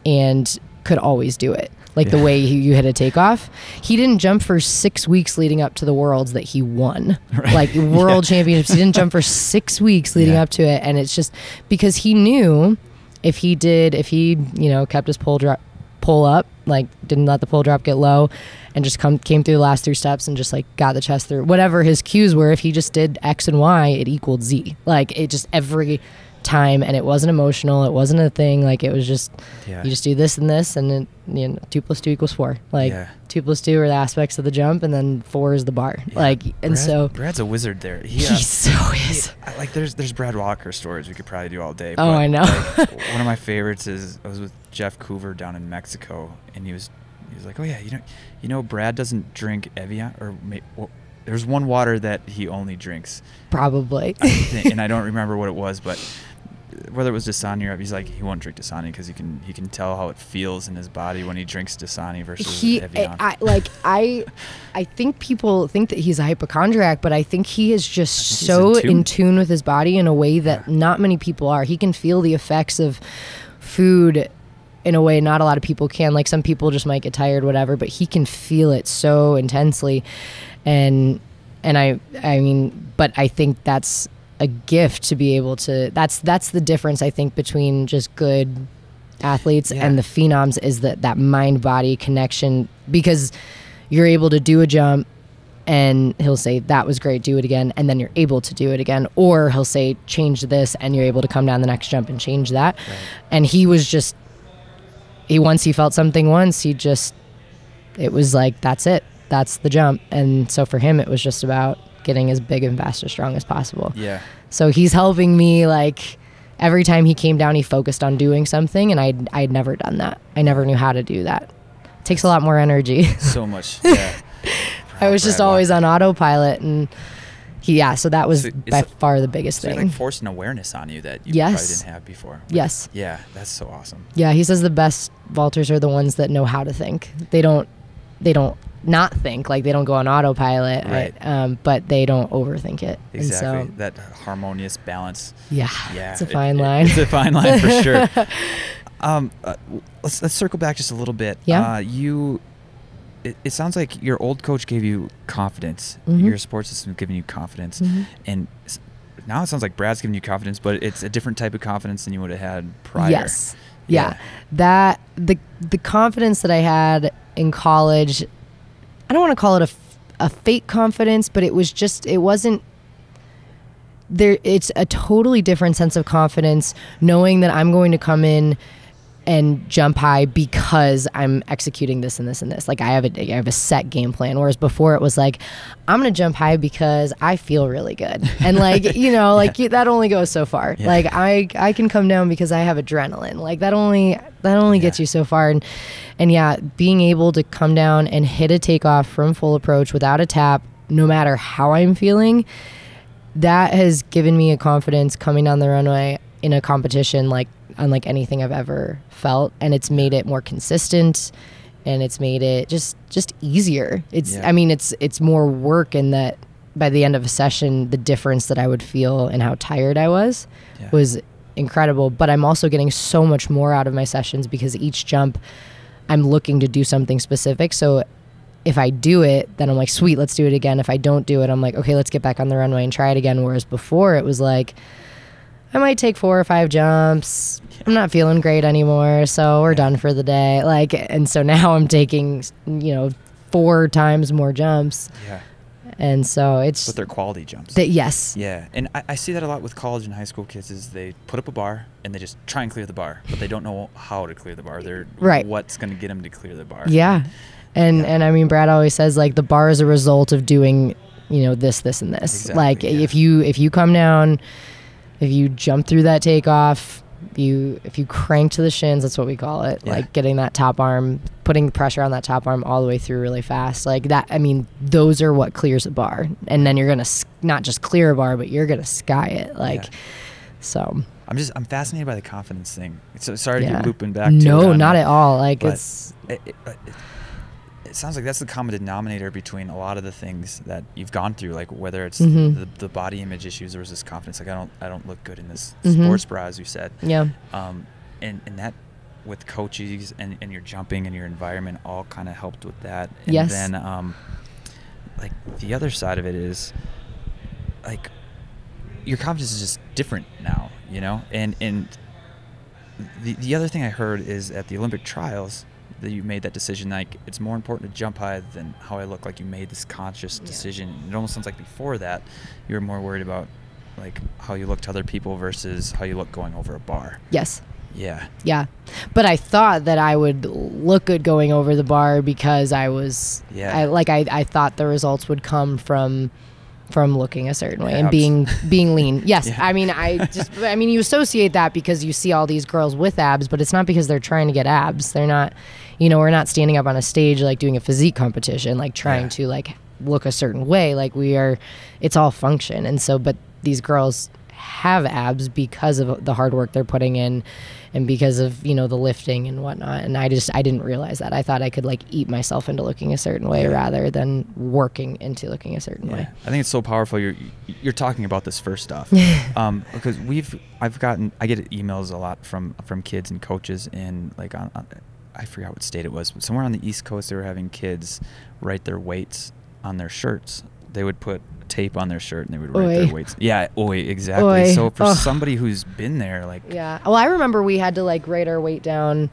Speaker 2: and could always do it. Like the way he, you hit a takeoff. He didn't jump for six weeks leading up to the worlds that he won. Like world championships. He didn't jump for six weeks leading
Speaker 1: Yeah.
Speaker 2: up to it. And it's just because he knew if he did, if he, you know, kept his pole drop pull up, like didn't let the pull drop get low, and just come came through the last three steps and just like got the chest through. Whatever his cues were, if he just did X and Y, it equaled Z. Like it just every time, and it wasn't emotional. It wasn't a thing. Like it was just
Speaker 1: Yeah.
Speaker 2: you just do this and this, and it, you know, two plus two equals four. Like
Speaker 1: Yeah.
Speaker 2: two plus two are the aspects of the jump, and then four is the bar.
Speaker 1: Yeah.
Speaker 2: Like and
Speaker 1: Brad-
Speaker 2: so
Speaker 1: Brad's a wizard there. He,
Speaker 2: he
Speaker 1: uh,
Speaker 2: so
Speaker 1: he-
Speaker 2: is.
Speaker 1: I- like there's there's Brad Walker stories we could probably do all day.
Speaker 2: Oh, I know.
Speaker 1: like, one of my favorites is I was with Jeff Coover down in Mexico, and he was he was like, oh yeah, you know, you know, Brad doesn't drink Evian or well, there's one water that he only drinks,
Speaker 2: Probably.
Speaker 1: I think, and I don't remember what it was, but whether it was Dasani or he's like he won't drink Dasani because he can he can tell how it feels in his body when he drinks Dasani versus
Speaker 2: he
Speaker 1: Evian.
Speaker 2: I, like i i think people think that he's a hypochondriac but i think he is just
Speaker 1: I think he's
Speaker 2: so
Speaker 1: in
Speaker 2: in
Speaker 1: tune.
Speaker 2: tune. with his body in a way that
Speaker 1: Yeah.
Speaker 2: not many people are he can feel the effects of food in a way not a lot of people can like some people just might get tired whatever but he can feel it so intensely and and i i mean but i think that's a gift to be able to that's that's the difference i think between just good athletes
Speaker 1: Yeah.
Speaker 2: and the phenoms is that that mind body connection because you're able to do a jump and he'll say that was great do it again and then you're able to do it again or he'll say change this and you're able to come down the next jump and change that
Speaker 1: Right.
Speaker 2: and he was just he once he felt something once he just it was like that's it that's the jump and so for him it was just about getting as big and fast as strong as possible.
Speaker 1: Yeah,
Speaker 2: so he's helping me like every time he came down he focused on doing something and I'd, I'd never done that. I never knew how to do that. It takes a lot more energy.
Speaker 1: So much. Yeah,
Speaker 2: i was just always on autopilot and he, yeah so that was
Speaker 1: So
Speaker 2: by far the biggest
Speaker 1: So
Speaker 2: thing.
Speaker 1: like forced an awareness on you that you
Speaker 2: Yes.
Speaker 1: probably didn't have before.
Speaker 2: yes.
Speaker 1: Yeah, that's so awesome.
Speaker 2: yeah he says the best vaulters are the ones that know how to think. They don't they don't not think like they don't go on autopilot
Speaker 1: Right.
Speaker 2: um, but they don't overthink it
Speaker 1: Exactly.
Speaker 2: and so
Speaker 1: that harmonious balance.
Speaker 2: yeah,
Speaker 1: Yeah,
Speaker 2: it's a fine
Speaker 1: it-
Speaker 2: line
Speaker 1: It's a fine line for sure. Um, uh, let's let's circle back just a little bit.
Speaker 2: Yeah.
Speaker 1: Uh, you. It, it sounds like your old coach gave you confidence.
Speaker 2: Mhm.
Speaker 1: Your support system giving you confidence,
Speaker 2: Mhm.
Speaker 1: and now it sounds like Brad's giving you confidence, but it's a different type of confidence than you would have had prior.
Speaker 2: Yes. Yeah.
Speaker 1: Yeah.
Speaker 2: That the the confidence that I had in college, I don't want to call it a, a fake confidence, but it was just it wasn't there it's a totally different sense of confidence knowing that I'm going to come in and jump high because I'm executing this and this and this. Like I have a I have a set game plan. Whereas before it was like I'm gonna jump high because I feel really good, and like you know, like you, that only goes so far.
Speaker 1: Yeah.
Speaker 2: Like I I can come down because I have adrenaline. Like that only that only gets you so far. And and yeah, being able to come down and hit a takeoff from full approach without a tap, no matter how I'm feeling, that has given me a confidence coming down the runway in a competition like unlike anything I've ever felt and it's made it more consistent and it's made it just just easier. It's
Speaker 1: Yeah.
Speaker 2: I mean it's it's more work in that by the end of a session the difference that I would feel and how tired I was
Speaker 1: Yeah.
Speaker 2: was incredible, but I'm also getting so much more out of my sessions because each jump I'm looking to do something specific. So if I do it, then I'm like, sweet, let's do it again. If I don't do it, I'm like, okay, let's get back on the runway and try it again. Whereas before it was like, I might take four or five jumps. I'm not feeling great anymore, so we're done for the day. Like, and so now I'm taking, you know, four times more jumps,
Speaker 1: Yeah.
Speaker 2: And so it's
Speaker 1: But they're quality jumps.
Speaker 2: that yes,
Speaker 1: Yeah, and I, I see that a lot with college and high school kids. Is they put up a bar and they just try and clear the bar, but they don't know how to clear the bar. They're
Speaker 2: Right.
Speaker 1: What's going to get them to clear the bar?
Speaker 2: Yeah. And
Speaker 1: Yeah.
Speaker 2: and I mean Brad always says like the bar is a result of doing, you know, this, this and this.
Speaker 1: Exactly,
Speaker 2: like
Speaker 1: yeah.
Speaker 2: if you if you come down, if you jump through that takeoff, you if you crank to the shins, that's what we call it.
Speaker 1: Yeah.
Speaker 2: Like getting that top arm, putting pressure on that top arm all the way through really fast. Like that I mean, those are what clears a bar. And then you're going to not just clear a bar, but you're going to sky it. Like
Speaker 1: Yeah.
Speaker 2: so
Speaker 1: I'm just I'm fascinated by the confidence thing. So sorry to
Speaker 2: yeah.
Speaker 1: keep looping back. to
Speaker 2: no, not at all. Like it's
Speaker 1: It, it, it, it sounds like that's the common denominator between a lot of the things that you've gone through, like whether it's
Speaker 2: Mhm.
Speaker 1: the, the body image issues versus this confidence. Like I don't I don't look good in this
Speaker 2: Mhm.
Speaker 1: sports bra, as you said.
Speaker 2: yeah.
Speaker 1: um, and and that with coaches and, and your jumping and your environment all kind of helped with that. And
Speaker 2: Yes.
Speaker 1: then um, like the other side of it is like your confidence is just different now, you know. And and the the other thing I heard is at the Olympic trials that you made that decision like it's more important to jump high than how I look like you made this conscious
Speaker 2: Yeah.
Speaker 1: decision. It almost sounds like before that you were more worried about like how you look to other people versus how you look going over a bar.
Speaker 2: Yes.
Speaker 1: Yeah.
Speaker 2: Yeah. But I thought that I would look good going over the bar because I was
Speaker 1: Yeah.
Speaker 2: I like I, I thought the results would come from from looking a certain way and
Speaker 1: Abs.
Speaker 2: being being lean. Yes.
Speaker 1: Yeah.
Speaker 2: I mean I just I mean you associate that because you see all these girls with abs, but it's not because they're trying to get abs. They're not you know, we're not standing up on a stage like doing a physique competition, like trying
Speaker 1: Yeah.
Speaker 2: to like look a certain way. Like we are it's all function. And so but these girls have abs because of the hard work they're putting in and because of you know the lifting and whatnot and i just i didn't realize that i thought i could like eat myself into looking a certain way
Speaker 1: Yeah.
Speaker 2: rather than working into looking a certain way
Speaker 1: I think it's so powerful. You're you're talking about this first off, um, because we've I've gotten I get emails a lot from from kids and coaches and like on, on I forgot what state it was, but somewhere on the East Coast they were having kids write their weights on their shirts. They would put tape on their shirt and they would write
Speaker 2: Oy.
Speaker 1: their weights. Yeah, oi, exactly.
Speaker 2: Oy.
Speaker 1: So for
Speaker 2: Ugh.
Speaker 1: somebody who's been there, like
Speaker 2: yeah well i remember we had to like write our weight down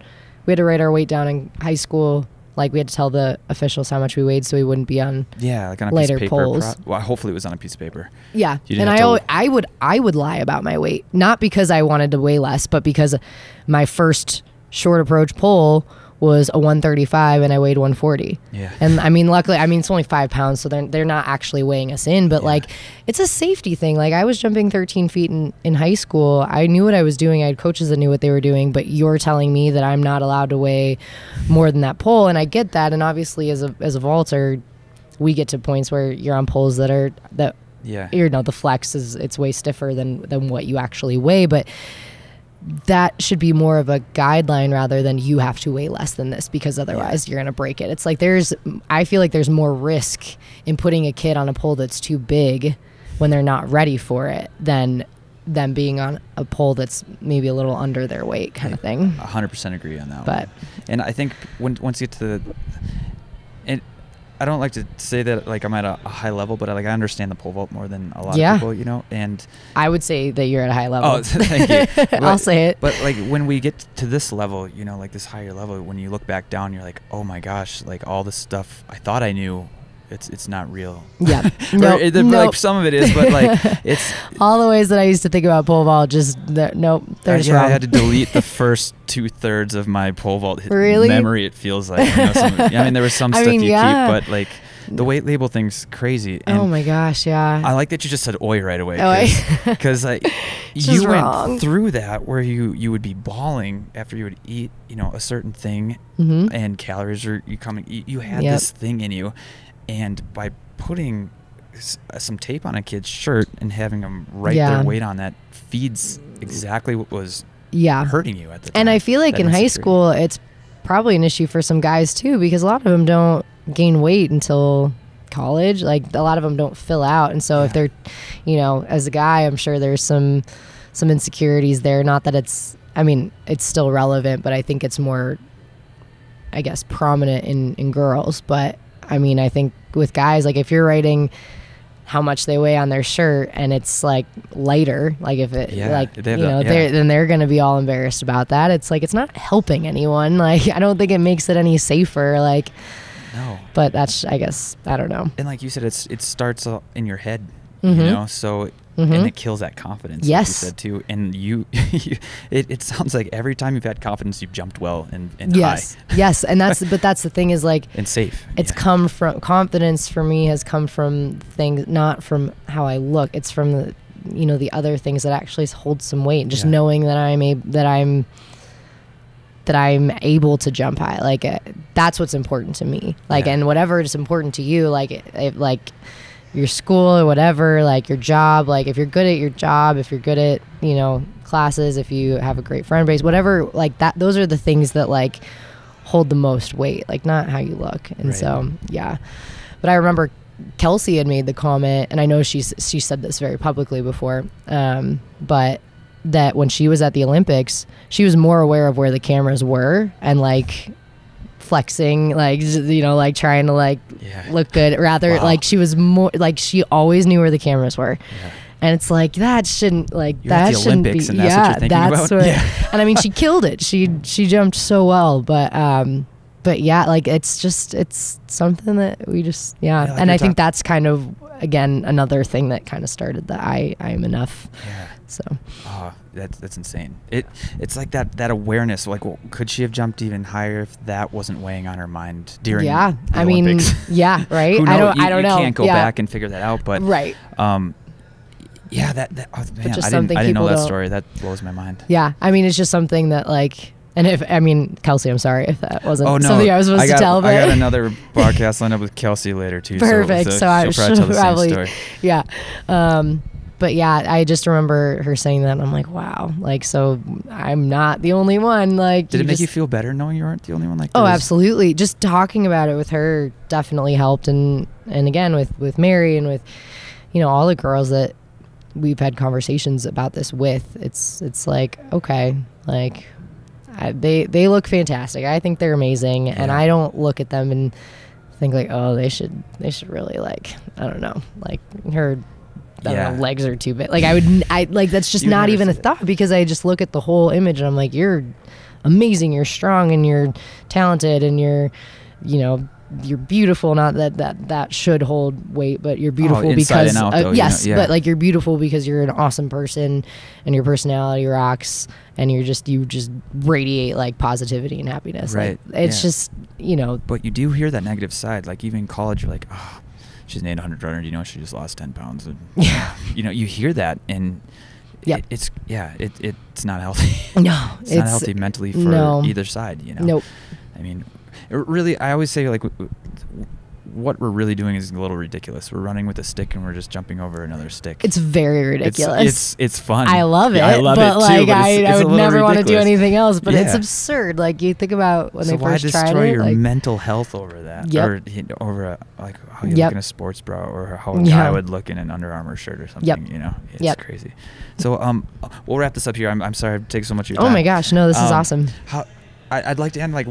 Speaker 2: we had to write our weight down in high school like we had to tell the officials how much we weighed so we wouldn't be on
Speaker 1: yeah, like on a
Speaker 2: Later
Speaker 1: piece of paper.
Speaker 2: poles.
Speaker 1: Pro- well, hopefully it was on a piece of paper.
Speaker 2: Yeah, and I
Speaker 1: to-
Speaker 2: al- I would I would lie about my weight, not because I wanted to weigh less, but because my first short approach pole was a 135 and I weighed 140.
Speaker 1: Yeah.
Speaker 2: And I mean, luckily, I mean, it's only five pounds, so they're, they're not actually weighing us in, but
Speaker 1: Yeah.
Speaker 2: like, it's a safety thing. Like, I was jumping 13 feet in, in high school. I knew what I was doing. I had coaches that knew what they were doing, but you're telling me that I'm not allowed to weigh more than that pole. And I get that. And obviously, as a, as a vaulter, we get to points where you're on poles that are, that
Speaker 1: Yeah.
Speaker 2: you know the flex is it's way stiffer than than what you actually weigh but that should be more of a guideline rather than you have to weigh less than this because otherwise you're going to break it it's like there's i feel like there's more risk in putting a kid on a pole that's too big when they're not ready for it than them being on a pole that's maybe a little under their weight kind of thing
Speaker 1: hundred percent agree on that.
Speaker 2: But-
Speaker 1: one. and I think when once you get to the, I don't like to say that like I'm at a, a high level, but I, like I understand the pole vault more than a lot
Speaker 2: Yeah.
Speaker 1: of people, you know. And
Speaker 2: i would say that you're at a high oh, level
Speaker 1: oh, thank you.
Speaker 2: i'll say it
Speaker 1: But like when we get to this level, you know, like this higher level, when you look back down, you're like, oh my gosh, like all this stuff I thought I knew, it's it's not real.
Speaker 2: Yeah. Nope.
Speaker 1: it- like
Speaker 2: Nope.
Speaker 1: some of it is, but like it's
Speaker 2: all the ways that i used to think about pole vault just they're- nope they're
Speaker 1: I,
Speaker 2: just
Speaker 1: yeah, I had to delete the first two thirds of my pole vault
Speaker 2: Really?
Speaker 1: memory. It feels like. You know, some, I mean, there was some
Speaker 2: I
Speaker 1: stuff
Speaker 2: mean,
Speaker 1: you
Speaker 2: yeah.
Speaker 1: keep, but like the weight label thing's crazy. And
Speaker 2: oh my gosh yeah
Speaker 1: I like that you just said "oi" right away
Speaker 2: Oi.
Speaker 1: because like you went
Speaker 2: wrong.
Speaker 1: through that where you you would be bawling after you would eat you know a certain thing
Speaker 2: hmm
Speaker 1: and calories are you coming you, you had
Speaker 2: Yep.
Speaker 1: this thing in you and by putting s- uh, some tape on a kid's shirt and having them write
Speaker 2: Yeah.
Speaker 1: their weight on that feeds exactly what was
Speaker 2: yeah.
Speaker 1: hurting you at the time.
Speaker 2: and i feel like
Speaker 1: that
Speaker 2: in high school it's probably an issue for some guys too because a lot of them don't gain weight until college. Like a lot of them don't fill out. And so if they're you know as a guy i'm sure there's some some insecurities there. Not that it's i mean it's still relevant but i think it's more i guess prominent in in girls. But i mean i think with guys like if you're writing how much they weigh on their shirt and it's like lighter like if it
Speaker 1: Yeah,
Speaker 2: like you know
Speaker 1: the-
Speaker 2: they're then they're gonna be all embarrassed about that it's like it's not helping anyone like i don't think it makes it any safer like
Speaker 1: No.
Speaker 2: but that's i guess i don't know
Speaker 1: And like you said, it's it starts in your head,
Speaker 2: Mhm.
Speaker 1: you know. So
Speaker 2: Mhm.
Speaker 1: and it kills that confidence.
Speaker 2: Yes.
Speaker 1: like you said too. And you, you it, it sounds like every time you've had confidence, you've jumped well and, and
Speaker 2: yes
Speaker 1: high
Speaker 2: yes and that's but that's the thing is like
Speaker 1: and safe.
Speaker 2: it's
Speaker 1: Yeah.
Speaker 2: come from confidence for me has come from things not from how I look. It's from the you know the other things that actually hold some weight. Just
Speaker 1: Yeah.
Speaker 2: knowing that I'm a that I'm that I'm able to jump high. Like uh, that's what's important to me. Like
Speaker 1: Yeah.
Speaker 2: and whatever is important to you. Like it, like your school or whatever. Like your job. Like if you're good at your job. If you're good at you know classes. If you have a great friend base. Whatever. Like that. Those are the things that like hold the most weight, like not how you look. And
Speaker 1: Right.
Speaker 2: so, yeah. But I remember Kelsie had made the comment, and I know she's she said this very publicly before, um, but that when she was at the Olympics, she was more aware of where the cameras were and like flexing, like you know, like trying to like
Speaker 1: Yeah.
Speaker 2: look good. Rather,
Speaker 1: Wow.
Speaker 2: like she was more like she always knew where the cameras were.
Speaker 1: Yeah.
Speaker 2: And it's like that shouldn't like
Speaker 1: You're at
Speaker 2: that
Speaker 1: the
Speaker 2: shouldn't
Speaker 1: Olympics
Speaker 2: be
Speaker 1: and that's what
Speaker 2: yeah that's
Speaker 1: about?
Speaker 2: what
Speaker 1: Yeah.
Speaker 2: and I mean she killed it she she jumped so well but um but yeah like it's just it's something that we just yeah,
Speaker 1: Yeah, like
Speaker 2: and I think that's kind of again another thing that kind of started the I I am enough
Speaker 1: Yeah.
Speaker 2: So
Speaker 1: Oh, that's that's insane. It it's like that that awareness. Like, well, could she have jumped even higher if that wasn't weighing on her mind during?
Speaker 2: yeah I mean yeah right I don't
Speaker 1: you,
Speaker 2: I don't
Speaker 1: you
Speaker 2: know
Speaker 1: can't go
Speaker 2: yeah.
Speaker 1: back and figure that out, but
Speaker 2: right
Speaker 1: um, yeah, that that oh, man,
Speaker 2: just
Speaker 1: I didn't I didn't know that
Speaker 2: don't-
Speaker 1: story. That blows my mind.
Speaker 2: yeah I mean it's just something that like and if I mean Kelsie I'm sorry if that wasn't
Speaker 1: Oh no!
Speaker 2: something I was supposed
Speaker 1: got,
Speaker 2: to tell but
Speaker 1: I got another broadcast lined up with Kelsie later too.
Speaker 2: Perfect.
Speaker 1: So,
Speaker 2: So, I
Speaker 1: she'll
Speaker 2: should
Speaker 1: probably tell the same
Speaker 2: probably,
Speaker 1: story.
Speaker 2: yeah. Um, but yeah, I just remember her saying that, and I'm like, wow, like so I'm not the only one. Like,
Speaker 1: Did it make you feel better knowing you weren't the only one? Like,
Speaker 2: Oh, absolutely. Just talking about it with her definitely helped, and and again with with Mary and with you know all the girls that we've had conversations about this with. It's it's like okay, like I, they they look fantastic. I think they're amazing, and I don't look at them and think like oh they should they should really like I don't know like her. Don't
Speaker 1: Yeah.
Speaker 2: legs are too big. Like I would, I like that's just not even a thought because I just look at the whole image and I'm like, you're amazing, you're strong, and you're talented, and you're, you know, you're beautiful. Not that that that should hold weight, but you're beautiful
Speaker 1: Oh,
Speaker 2: because
Speaker 1: out,
Speaker 2: uh,
Speaker 1: though, you know,
Speaker 2: yes,
Speaker 1: yeah.
Speaker 2: but like you're beautiful because you're an awesome person, and your personality rocks, and you're just you just radiate like positivity and happiness.
Speaker 1: Right,
Speaker 2: Like, it's
Speaker 1: yeah.
Speaker 2: just you know
Speaker 1: But you do hear that negative side. Like even in college, you're like, oh, she's an 800 runner. You know, she just lost 10 pounds. And,
Speaker 2: yeah.
Speaker 1: you know, you hear that, and
Speaker 2: Yep.
Speaker 1: it, it's yeah, it, it's not healthy.
Speaker 2: No,
Speaker 1: it's, not healthy mentally for
Speaker 2: no.
Speaker 1: either side. You know.
Speaker 2: Nope.
Speaker 1: I mean, it really, I always say like, what we're really doing is a little ridiculous. We're running with a stick and we're just jumping over another stick.
Speaker 2: It's very ridiculous.
Speaker 1: It's it's, fun.
Speaker 2: I love it.
Speaker 1: Yeah, I love
Speaker 2: but
Speaker 1: it too.
Speaker 2: like
Speaker 1: but
Speaker 2: I,
Speaker 1: it's,
Speaker 2: I
Speaker 1: it's
Speaker 2: would never want to do anything else. But it's absurd. Like you think about when
Speaker 1: so
Speaker 2: they first tried it.
Speaker 1: why destroy your
Speaker 2: like,
Speaker 1: mental health over that?
Speaker 2: Yep.
Speaker 1: Or you know, over a, like how you
Speaker 2: Yep.
Speaker 1: look in a sports bra or how a
Speaker 2: Yeah.
Speaker 1: guy would look in an Under Armour shirt or something.
Speaker 2: Yep.
Speaker 1: You know, it's
Speaker 2: Yep.
Speaker 1: crazy. So um, we'll wrap this up here. I'm, I'm sorry to take so much of your
Speaker 2: oh my gosh, no, this is
Speaker 1: Um,
Speaker 2: awesome.
Speaker 1: How I, I'd like to end like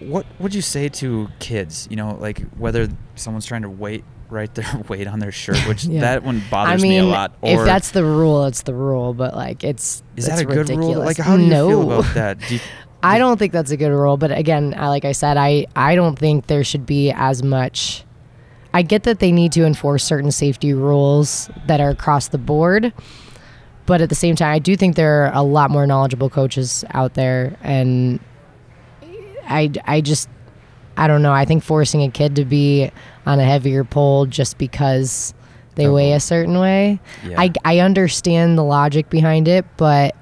Speaker 1: what would you say to kids? You know, like whether someone's trying to weight write their weight on their shirt, which
Speaker 2: Yeah.
Speaker 1: that one
Speaker 2: I
Speaker 1: bothers
Speaker 2: mean,
Speaker 1: me a lot. Or
Speaker 2: if that's the rule, it's the rule. But like, it's
Speaker 1: is that a good
Speaker 2: ridiculous.
Speaker 1: rule? Like, how do you
Speaker 2: no.
Speaker 1: feel about that? Do you,
Speaker 2: I don't think that's a good rule. But again, I, like I said, I I don't think there should be as much. I get that they need to enforce certain safety rules that are across the board, but at the same time, I do think there are a lot more knowledgeable coaches out there, and I I just I don't know. I think forcing a kid to be on a heavier pole just because they weigh a certain way,
Speaker 1: yeah.
Speaker 2: I I understand the logic behind it, but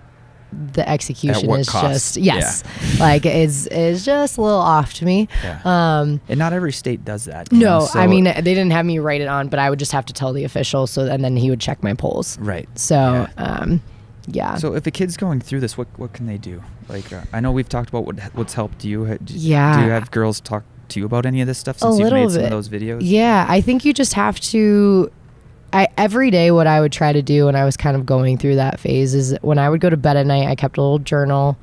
Speaker 2: the execution is
Speaker 1: cost?
Speaker 2: just yes, like is is just a little off to me.
Speaker 1: yeah.
Speaker 2: Um,
Speaker 1: and not every state does that.
Speaker 2: no,
Speaker 1: know,
Speaker 2: I mean they didn't have me write it on, but I would just have to tell the official, so and then he would check my poles.
Speaker 1: right.
Speaker 2: So,
Speaker 1: Yeah.
Speaker 2: um, yeah.
Speaker 1: So if a kid's going through this, what what can they do? Like uh, I know we've talked about what what's helped you. Do,
Speaker 2: Yeah.
Speaker 1: Do you have girls talk to you about any of this stuff since you've
Speaker 2: little
Speaker 1: made some of those videos?
Speaker 2: Yeah, I think you just have to. I every day what I would try to do when I was kind of going through that phase is when I would go to bed at night, I kept a little journal,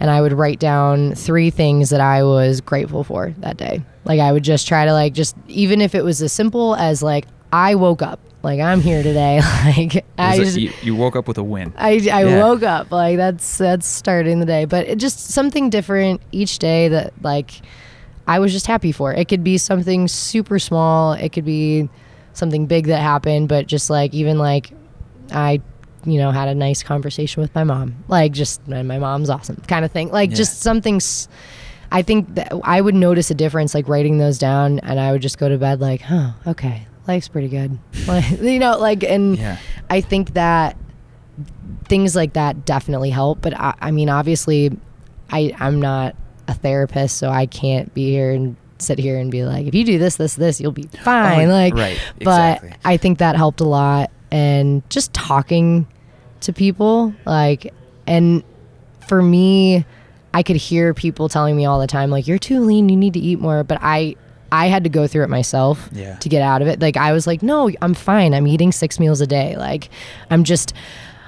Speaker 2: and I would write down three things that I was grateful for that day. Like I would just try to like just even if it was as simple as like I woke up. Like I'm here today. like I
Speaker 1: Was it-
Speaker 2: just
Speaker 1: you, you woke up with a win.
Speaker 2: I, I
Speaker 1: Yeah.
Speaker 2: woke up like that's that's starting the day but it just something different each day that like i was just happy for it could be something super small it could be something big that happened but just like even like i you know had a nice conversation with my mom like just and my mom's awesome kind of thing like
Speaker 1: Yeah.
Speaker 2: just something s- i think that i would notice a difference like writing those down and i would just go to bed like huh okay life's pretty good like you know like and
Speaker 1: Yeah.
Speaker 2: i think that things like that definitely help. But I, I mean, obviously, I I'm not a therapist, so I can't be here and sit here and be like, if you do this, this, this, you'll be oh, fine.
Speaker 1: Oh,
Speaker 2: like,
Speaker 1: right,
Speaker 2: But
Speaker 1: exactly.
Speaker 2: I think that helped a lot, and just talking to people, like, and for me, I could hear people telling me all the time, like, you're too lean, you need to eat more. But I I had to go through it myself
Speaker 1: Yeah.
Speaker 2: to get out of it. Like I was like, no, I'm fine. I'm eating six meals a day. Like I'm just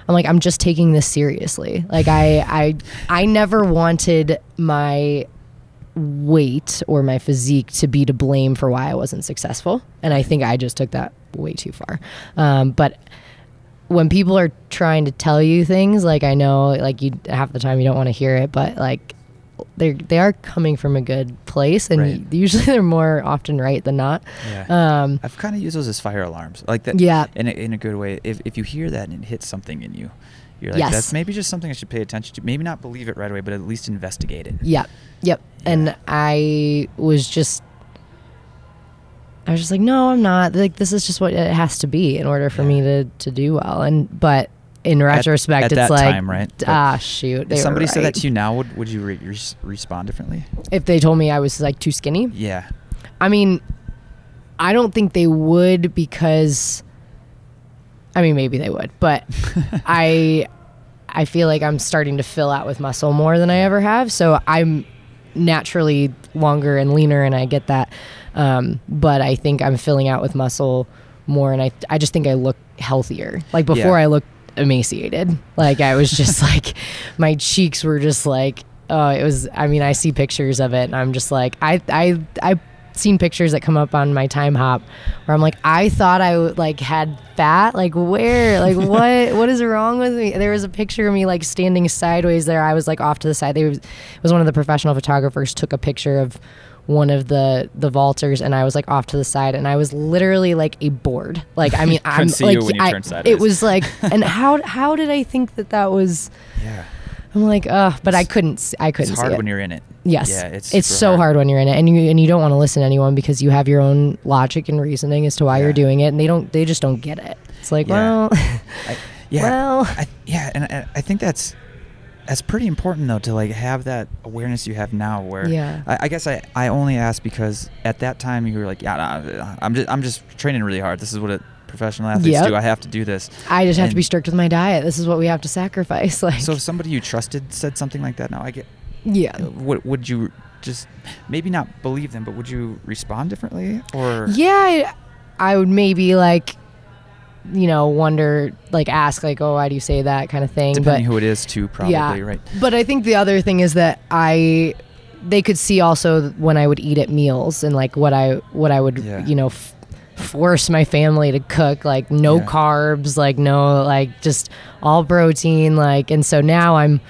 Speaker 2: I'm like I'm just taking this seriously. Like I I I never wanted my weight or my physique to be to blame for why I wasn't successful. And I think I just took that way too far. Um, but when people are trying to tell you things, like I know, like you half the time you don't want to hear it, but like they they are coming from a good place, and
Speaker 1: Right.
Speaker 2: usually they're more often right than not.
Speaker 1: Yeah.
Speaker 2: Um,
Speaker 1: I've kind of used those as fire alarms, like that.
Speaker 2: Yeah.
Speaker 1: In a, in a good way. If if you hear that and it hits something in you, you're like,
Speaker 2: Yes.
Speaker 1: that's maybe just something I should pay attention to. Maybe not believe it right away, but at least investigate it.
Speaker 2: Yep. Yep. And I was just I was just like, no, I'm not. Like this is just what it has to be in order for me to to do well. And but in retrospect
Speaker 1: at
Speaker 2: it's
Speaker 1: that
Speaker 2: like
Speaker 1: time, right?
Speaker 2: Ah shoot.
Speaker 1: If somebody said that to you now, would would you re- res- respond differently?
Speaker 2: If they told me I was like too skinny,
Speaker 1: Yeah.
Speaker 2: I mean, I don't think they would because I mean maybe they would, but I I feel like I'm starting to fill out with muscle more than I ever have. So I'm naturally longer and leaner and I get that. Um, but I think I'm filling out with muscle more and I I just think I look healthier. Like before
Speaker 1: Yeah.
Speaker 2: I looked emaciated. Like I was just like my cheeks were just like oh it was I mean I see pictures of it and I'm just like I I I seen pictures that come up on my Timehop where I'm like I thought I like had fat. Like where like what what is wrong with me? There was a picture of me like standing sideways there. I was like off to the side. They was, was one of the professional photographers took a picture of one of the the vaulters and I was like off to the side and I was literally like a board like I mean I'm like
Speaker 1: you when you
Speaker 2: I- it was like and how how did I think that that was
Speaker 1: Yeah.
Speaker 2: I'm like uh but I couldn't I couldn't
Speaker 1: It's
Speaker 2: see
Speaker 1: hard
Speaker 2: it.
Speaker 1: when you're in it.
Speaker 2: Yes.
Speaker 1: Yeah, it's
Speaker 2: it's so hard. when you're in it and you and you don't want to listen to anyone because you have your own logic and reasoning as to why
Speaker 1: Yeah.
Speaker 2: you're doing it and they don't they just don't get it. It's like,
Speaker 1: Yeah.
Speaker 2: well,
Speaker 1: I, yeah.
Speaker 2: Well-
Speaker 1: I, yeah, and I, I think that's that's pretty important though to like have that awareness you have now. Where
Speaker 2: Yeah.
Speaker 1: I, I guess I, I only asked because at that time you were like, yeah, nah, I'm just I'm just training really hard. This is what it, professional athletes
Speaker 2: Yep.
Speaker 1: do. I have to do this.
Speaker 2: I just have to be strict with my diet. This is what we have to sacrifice. Like
Speaker 1: So if somebody you trusted said something like that, now I get.
Speaker 2: yeah.
Speaker 1: Uh, would would you just maybe not believe them, but would you respond differently or?
Speaker 2: Yeah, I, I would maybe like you know, wonder like ask like, "Oh, why do you say that?" kind of thing.
Speaker 1: Depending
Speaker 2: but
Speaker 1: who it is, too, probably
Speaker 2: yeah.
Speaker 1: right.
Speaker 2: But I think the other thing is that I they could see also when I would eat at meals and like what I what I would
Speaker 1: Yeah.
Speaker 2: you know f- force my family to cook like no
Speaker 1: Yeah.
Speaker 2: carbs like no like just all protein like and so now I'm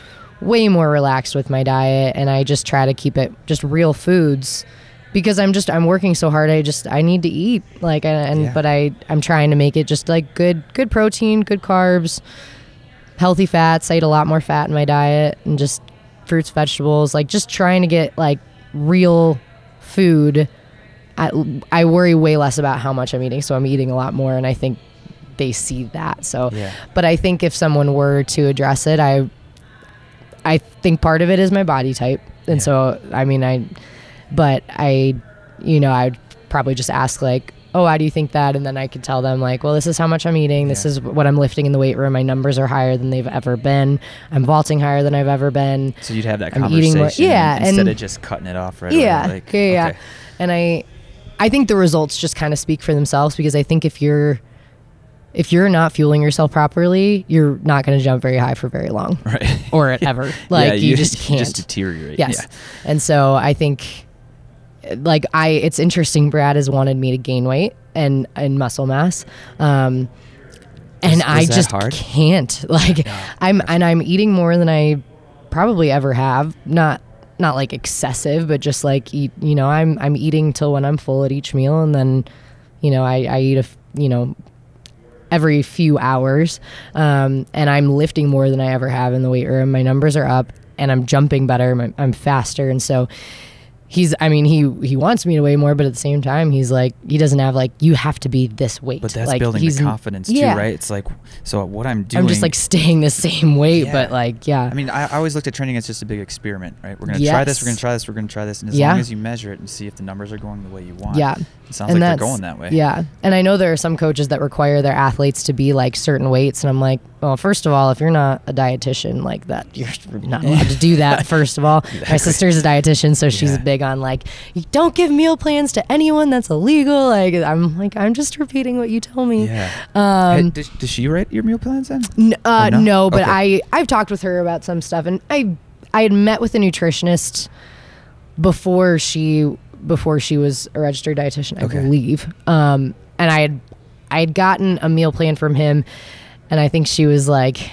Speaker 2: way more relaxed with my diet and I just try to keep it just real foods because I'm just I'm working so hard I just I need to eat like and, and
Speaker 1: Yeah.
Speaker 2: but I I'm trying to make it just like good good protein good carbs healthy fats. I eat a lot more fat in my diet and just fruits, vegetables, like just trying to get like real food. I, I worry way less about how much I'm eating, so I'm eating a lot more, and I think they see that. So,
Speaker 1: Yeah.
Speaker 2: but I think if someone were to address it, I, I think part of it is my body type, and
Speaker 1: Yeah.
Speaker 2: so I mean I, but I, you know, I'd probably just ask like, oh, why do you think that? And then I could tell them like, well, this is how much I'm eating. This
Speaker 1: Yeah.
Speaker 2: is what I'm lifting in the weight room. My numbers are higher than they've ever been. I'm vaulting higher than I've ever been.
Speaker 1: So you'd have that
Speaker 2: I'm
Speaker 1: conversation,
Speaker 2: more- yeah,
Speaker 1: instead
Speaker 2: and-
Speaker 1: of just cutting it off right
Speaker 2: yeah,
Speaker 1: away. Like,
Speaker 2: yeah, yeah.
Speaker 1: okay.
Speaker 2: And I, I think the results just kind of speak for themselves because I think if you're, if you're not fueling yourself properly, you're not going to jump very high for very long,
Speaker 1: Right.
Speaker 2: or ever. Like
Speaker 1: yeah,
Speaker 2: you, just can't.
Speaker 1: just deteriorate.
Speaker 2: Yes.
Speaker 1: Yeah.
Speaker 2: And so I think like I it's interesting Brad has wanted me to gain weight and and muscle mass. Um, and
Speaker 1: Is-
Speaker 2: I
Speaker 1: is
Speaker 2: just
Speaker 1: hard?
Speaker 2: can't. Like I'm and I'm eating more than I probably ever have. Not not like excessive, but just like eat. You know, I'm I'm eating till when I'm full at each meal, and then you know I I eat a you know every few hours, um, and I'm lifting more than I ever have in the weight room. My numbers are up, and I'm jumping better. I'm, I'm faster, and so he's. I mean, he he wants me to weigh more, but at the same time, he's like he doesn't have like you have to be this weight.
Speaker 1: But that's
Speaker 2: like,
Speaker 1: building
Speaker 2: he's
Speaker 1: the confidence too,
Speaker 2: yeah.
Speaker 1: right? It's like, so what I'm doing.
Speaker 2: I'm just like staying the same weight,
Speaker 1: Yeah.
Speaker 2: but like yeah.
Speaker 1: I mean, I, I always looked at training as just a big experiment, right? We're gonna try this, we're gonna try this, we're gonna try this, and as
Speaker 2: Yeah.
Speaker 1: long as you measure it and see if the numbers are going the way you want,
Speaker 2: Yeah.
Speaker 1: It sounds like they're going that way.
Speaker 2: Yeah. And I know there are some coaches that require their athletes to be like certain weights. And I'm like, well, first of all, if you're not a dietitian like that, you're not allowed to do that, first of all. My sister's a dietitian, so she's
Speaker 1: Yeah.
Speaker 2: big on like, you don't give meal plans to anyone that's illegal. Like, I'm like, I'm just repeating what you tell me.
Speaker 1: Yeah.
Speaker 2: Um,
Speaker 1: Hey, does, does she write your meal plans then?
Speaker 2: N- uh,
Speaker 1: no?
Speaker 2: no, but
Speaker 1: Okay.
Speaker 2: I I've talked with her about some stuff, and I I had met with a nutritionist before she before she was a registered dietitian, I
Speaker 1: Okay.
Speaker 2: believe. Um, and I had I had gotten a meal plan from him, and I think she was like.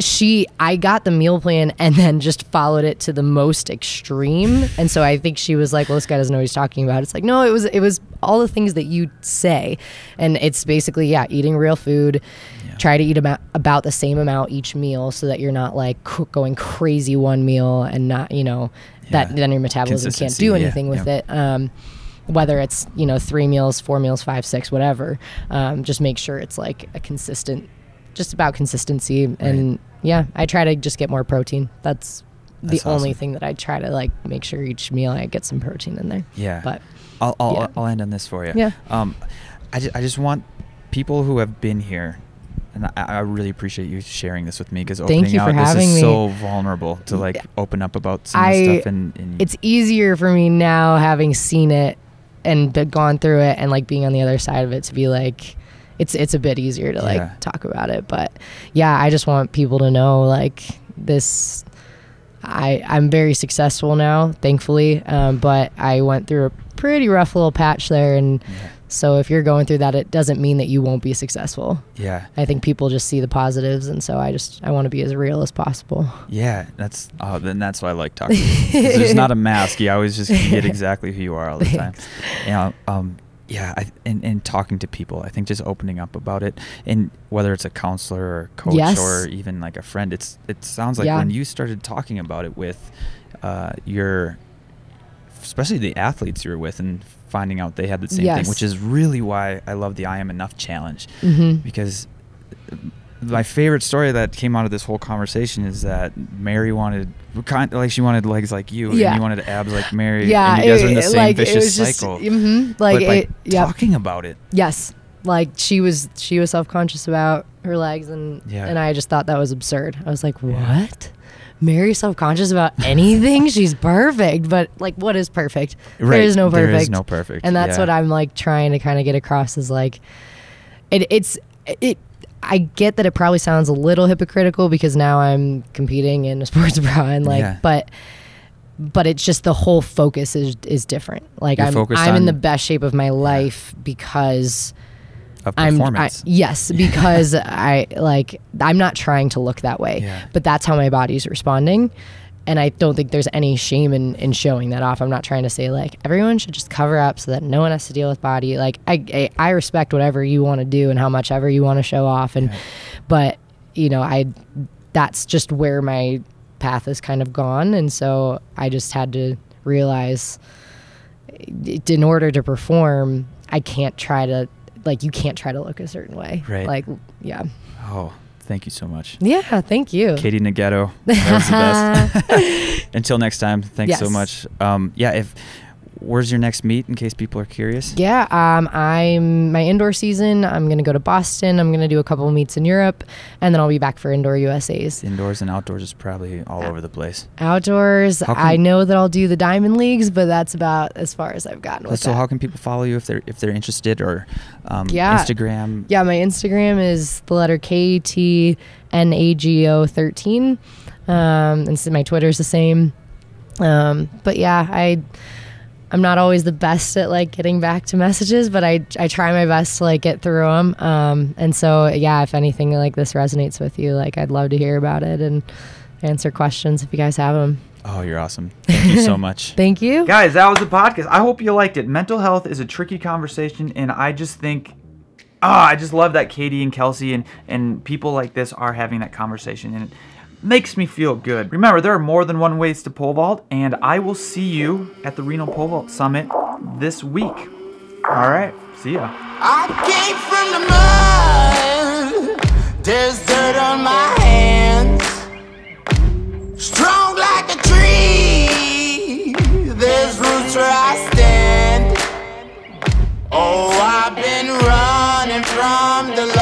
Speaker 2: She, I got the meal plan and then just followed it to the most extreme, and so I think she was like, "Well, this guy doesn't know what he's talking about." It's like, no, it was, it was all the things that you say, and it's basically, yeah, eating real food, try to eat about about the same amount each meal so that you're not like going crazy one meal and not you know that then your metabolism can't do anything with it um, whether it's you know three meals four meals five six whatever um, just make sure it's like a consistent just about consistency and yeah i try to just get more protein that's the
Speaker 1: That's
Speaker 2: only
Speaker 1: awesome.
Speaker 2: thing that i try to like make sure each meal i get some protein in there
Speaker 1: Yeah.
Speaker 2: but
Speaker 1: I'll, I'll,
Speaker 2: Yeah.
Speaker 1: I'll end on this for you.
Speaker 2: Yeah.
Speaker 1: Um, I, ju- I just want people who have been here, and I, I really appreciate you sharing this with me because
Speaker 2: Thank
Speaker 1: opening
Speaker 2: you for
Speaker 1: out this is
Speaker 2: me.
Speaker 1: so vulnerable to like open up about some
Speaker 2: I-
Speaker 1: stuff and, and
Speaker 2: it's easier for me now having seen it and be- gone through it and like being on the other side of it to be like it's it's a bit easier to like
Speaker 1: Yeah.
Speaker 2: talk about it but yeah i just want people to know like this i i'm very successful now thankfully um, but i went through a pretty rough little patch there and
Speaker 1: Yeah.
Speaker 2: So if you're going through that it doesn't mean that you won't be successful
Speaker 1: yeah.
Speaker 2: i think people just see the positives and so i just i want to be as real as possible
Speaker 1: Yeah, that's oh, then that's why I like talking. to you. 'Cause There's not a mask. You always just get exactly who you are all the time. You know, um, yeah, I, and, and talking to people, I think just opening up about it, and whether it's a counselor or coach
Speaker 2: Yes.
Speaker 1: or even like a friend, it's it sounds like
Speaker 2: Yeah.
Speaker 1: when you started talking about it with uh, your, especially the athletes you were with, and finding out they had the same thing, which is really why I love the I Am Enough challenge
Speaker 2: hmm
Speaker 1: because my favorite story that came out of this whole conversation is that Mary wanted kind like she wanted legs like you
Speaker 2: Yeah.
Speaker 1: and you wanted abs like Mary
Speaker 2: yeah
Speaker 1: and you guys were in the
Speaker 2: it-
Speaker 1: same
Speaker 2: like, it
Speaker 1: vicious
Speaker 2: was just-
Speaker 1: cycle.
Speaker 2: mhm, like
Speaker 1: but by
Speaker 2: it, yeah.
Speaker 1: talking about it,
Speaker 2: Yes. Like she was she was self conscious about her legs and
Speaker 1: Yeah.
Speaker 2: and I just thought that was absurd. I was like. What? Mary self conscious about anything? She's perfect. But like what is perfect?
Speaker 1: Right,
Speaker 2: There is no perfect.
Speaker 1: there is no perfect,
Speaker 2: And that's
Speaker 1: yeah.
Speaker 2: what I'm like trying to kind of get across is like it it's it I get that it probably sounds a little hypocritical because now I'm competing in a sports bra and like
Speaker 1: Yeah.
Speaker 2: but but it's just the whole focus is is different. Like
Speaker 1: You're
Speaker 2: I'm I'm in the best shape of my life because
Speaker 1: of
Speaker 2: I'm I, yes because I like I'm not trying to look that way,
Speaker 1: Yeah.
Speaker 2: but that's how my body's responding, and I don't think there's any shame in in showing that off. I'm not trying to say like everyone should just cover up so that no one has to deal with body. Like I I, I respect whatever you want to do and how much ever you want to show off, and
Speaker 1: Yeah.
Speaker 2: but you know I that's just where my path has kind of gone, and so I just had to realize in order to perform, I can't try to like you can't try to look a certain way.
Speaker 1: Right.
Speaker 2: Like yeah.
Speaker 1: oh, thank you so much.
Speaker 2: Yeah, thank you.
Speaker 1: Katie Nageotte. That was the best. Until next time, thanks so much. Um, yeah, if where's your next meet in case people are curious?
Speaker 2: Yeah, um, I'm my indoor season. I'm gonna go to Boston. I'm gonna do a couple meets in Europe, and then I'll be back for indoor USA's.
Speaker 1: Indoors and outdoors is probably all over the place.
Speaker 2: Outdoors, I know that I'll do the diamond leagues, but that's about as far as I've gotten with
Speaker 1: so
Speaker 2: that.
Speaker 1: how can people follow you if they're if they're interested or um,
Speaker 2: Yeah.
Speaker 1: Instagram?
Speaker 2: Yeah, my Instagram is the letter K T N A G O thirteen, um, and so my Twitter's the same. Um, but yeah, I I'm not always the best at like getting back to messages, but I I try my best to like get through them. Um, and so yeah, if anything like this resonates with you, like I'd love to hear about it and answer questions if you guys have them.
Speaker 3: Oh, you're awesome. Thank you so much.
Speaker 2: Thank you.
Speaker 1: Guys, that was the podcast. I hope you liked it. Mental health is a tricky conversation, and I just think, ah, I just love that Katie and Kelsie and, and people like this are having that conversation, and it makes me feel good. Remember, there are more than one ways to pole vault, and I will see you at the Reno Pole Vault Summit this week. All right, see ya.
Speaker 4: I came from the mud. There's dirt on my hands. Strong like a tree. There's roots where I stand. Oh, I've been running from the.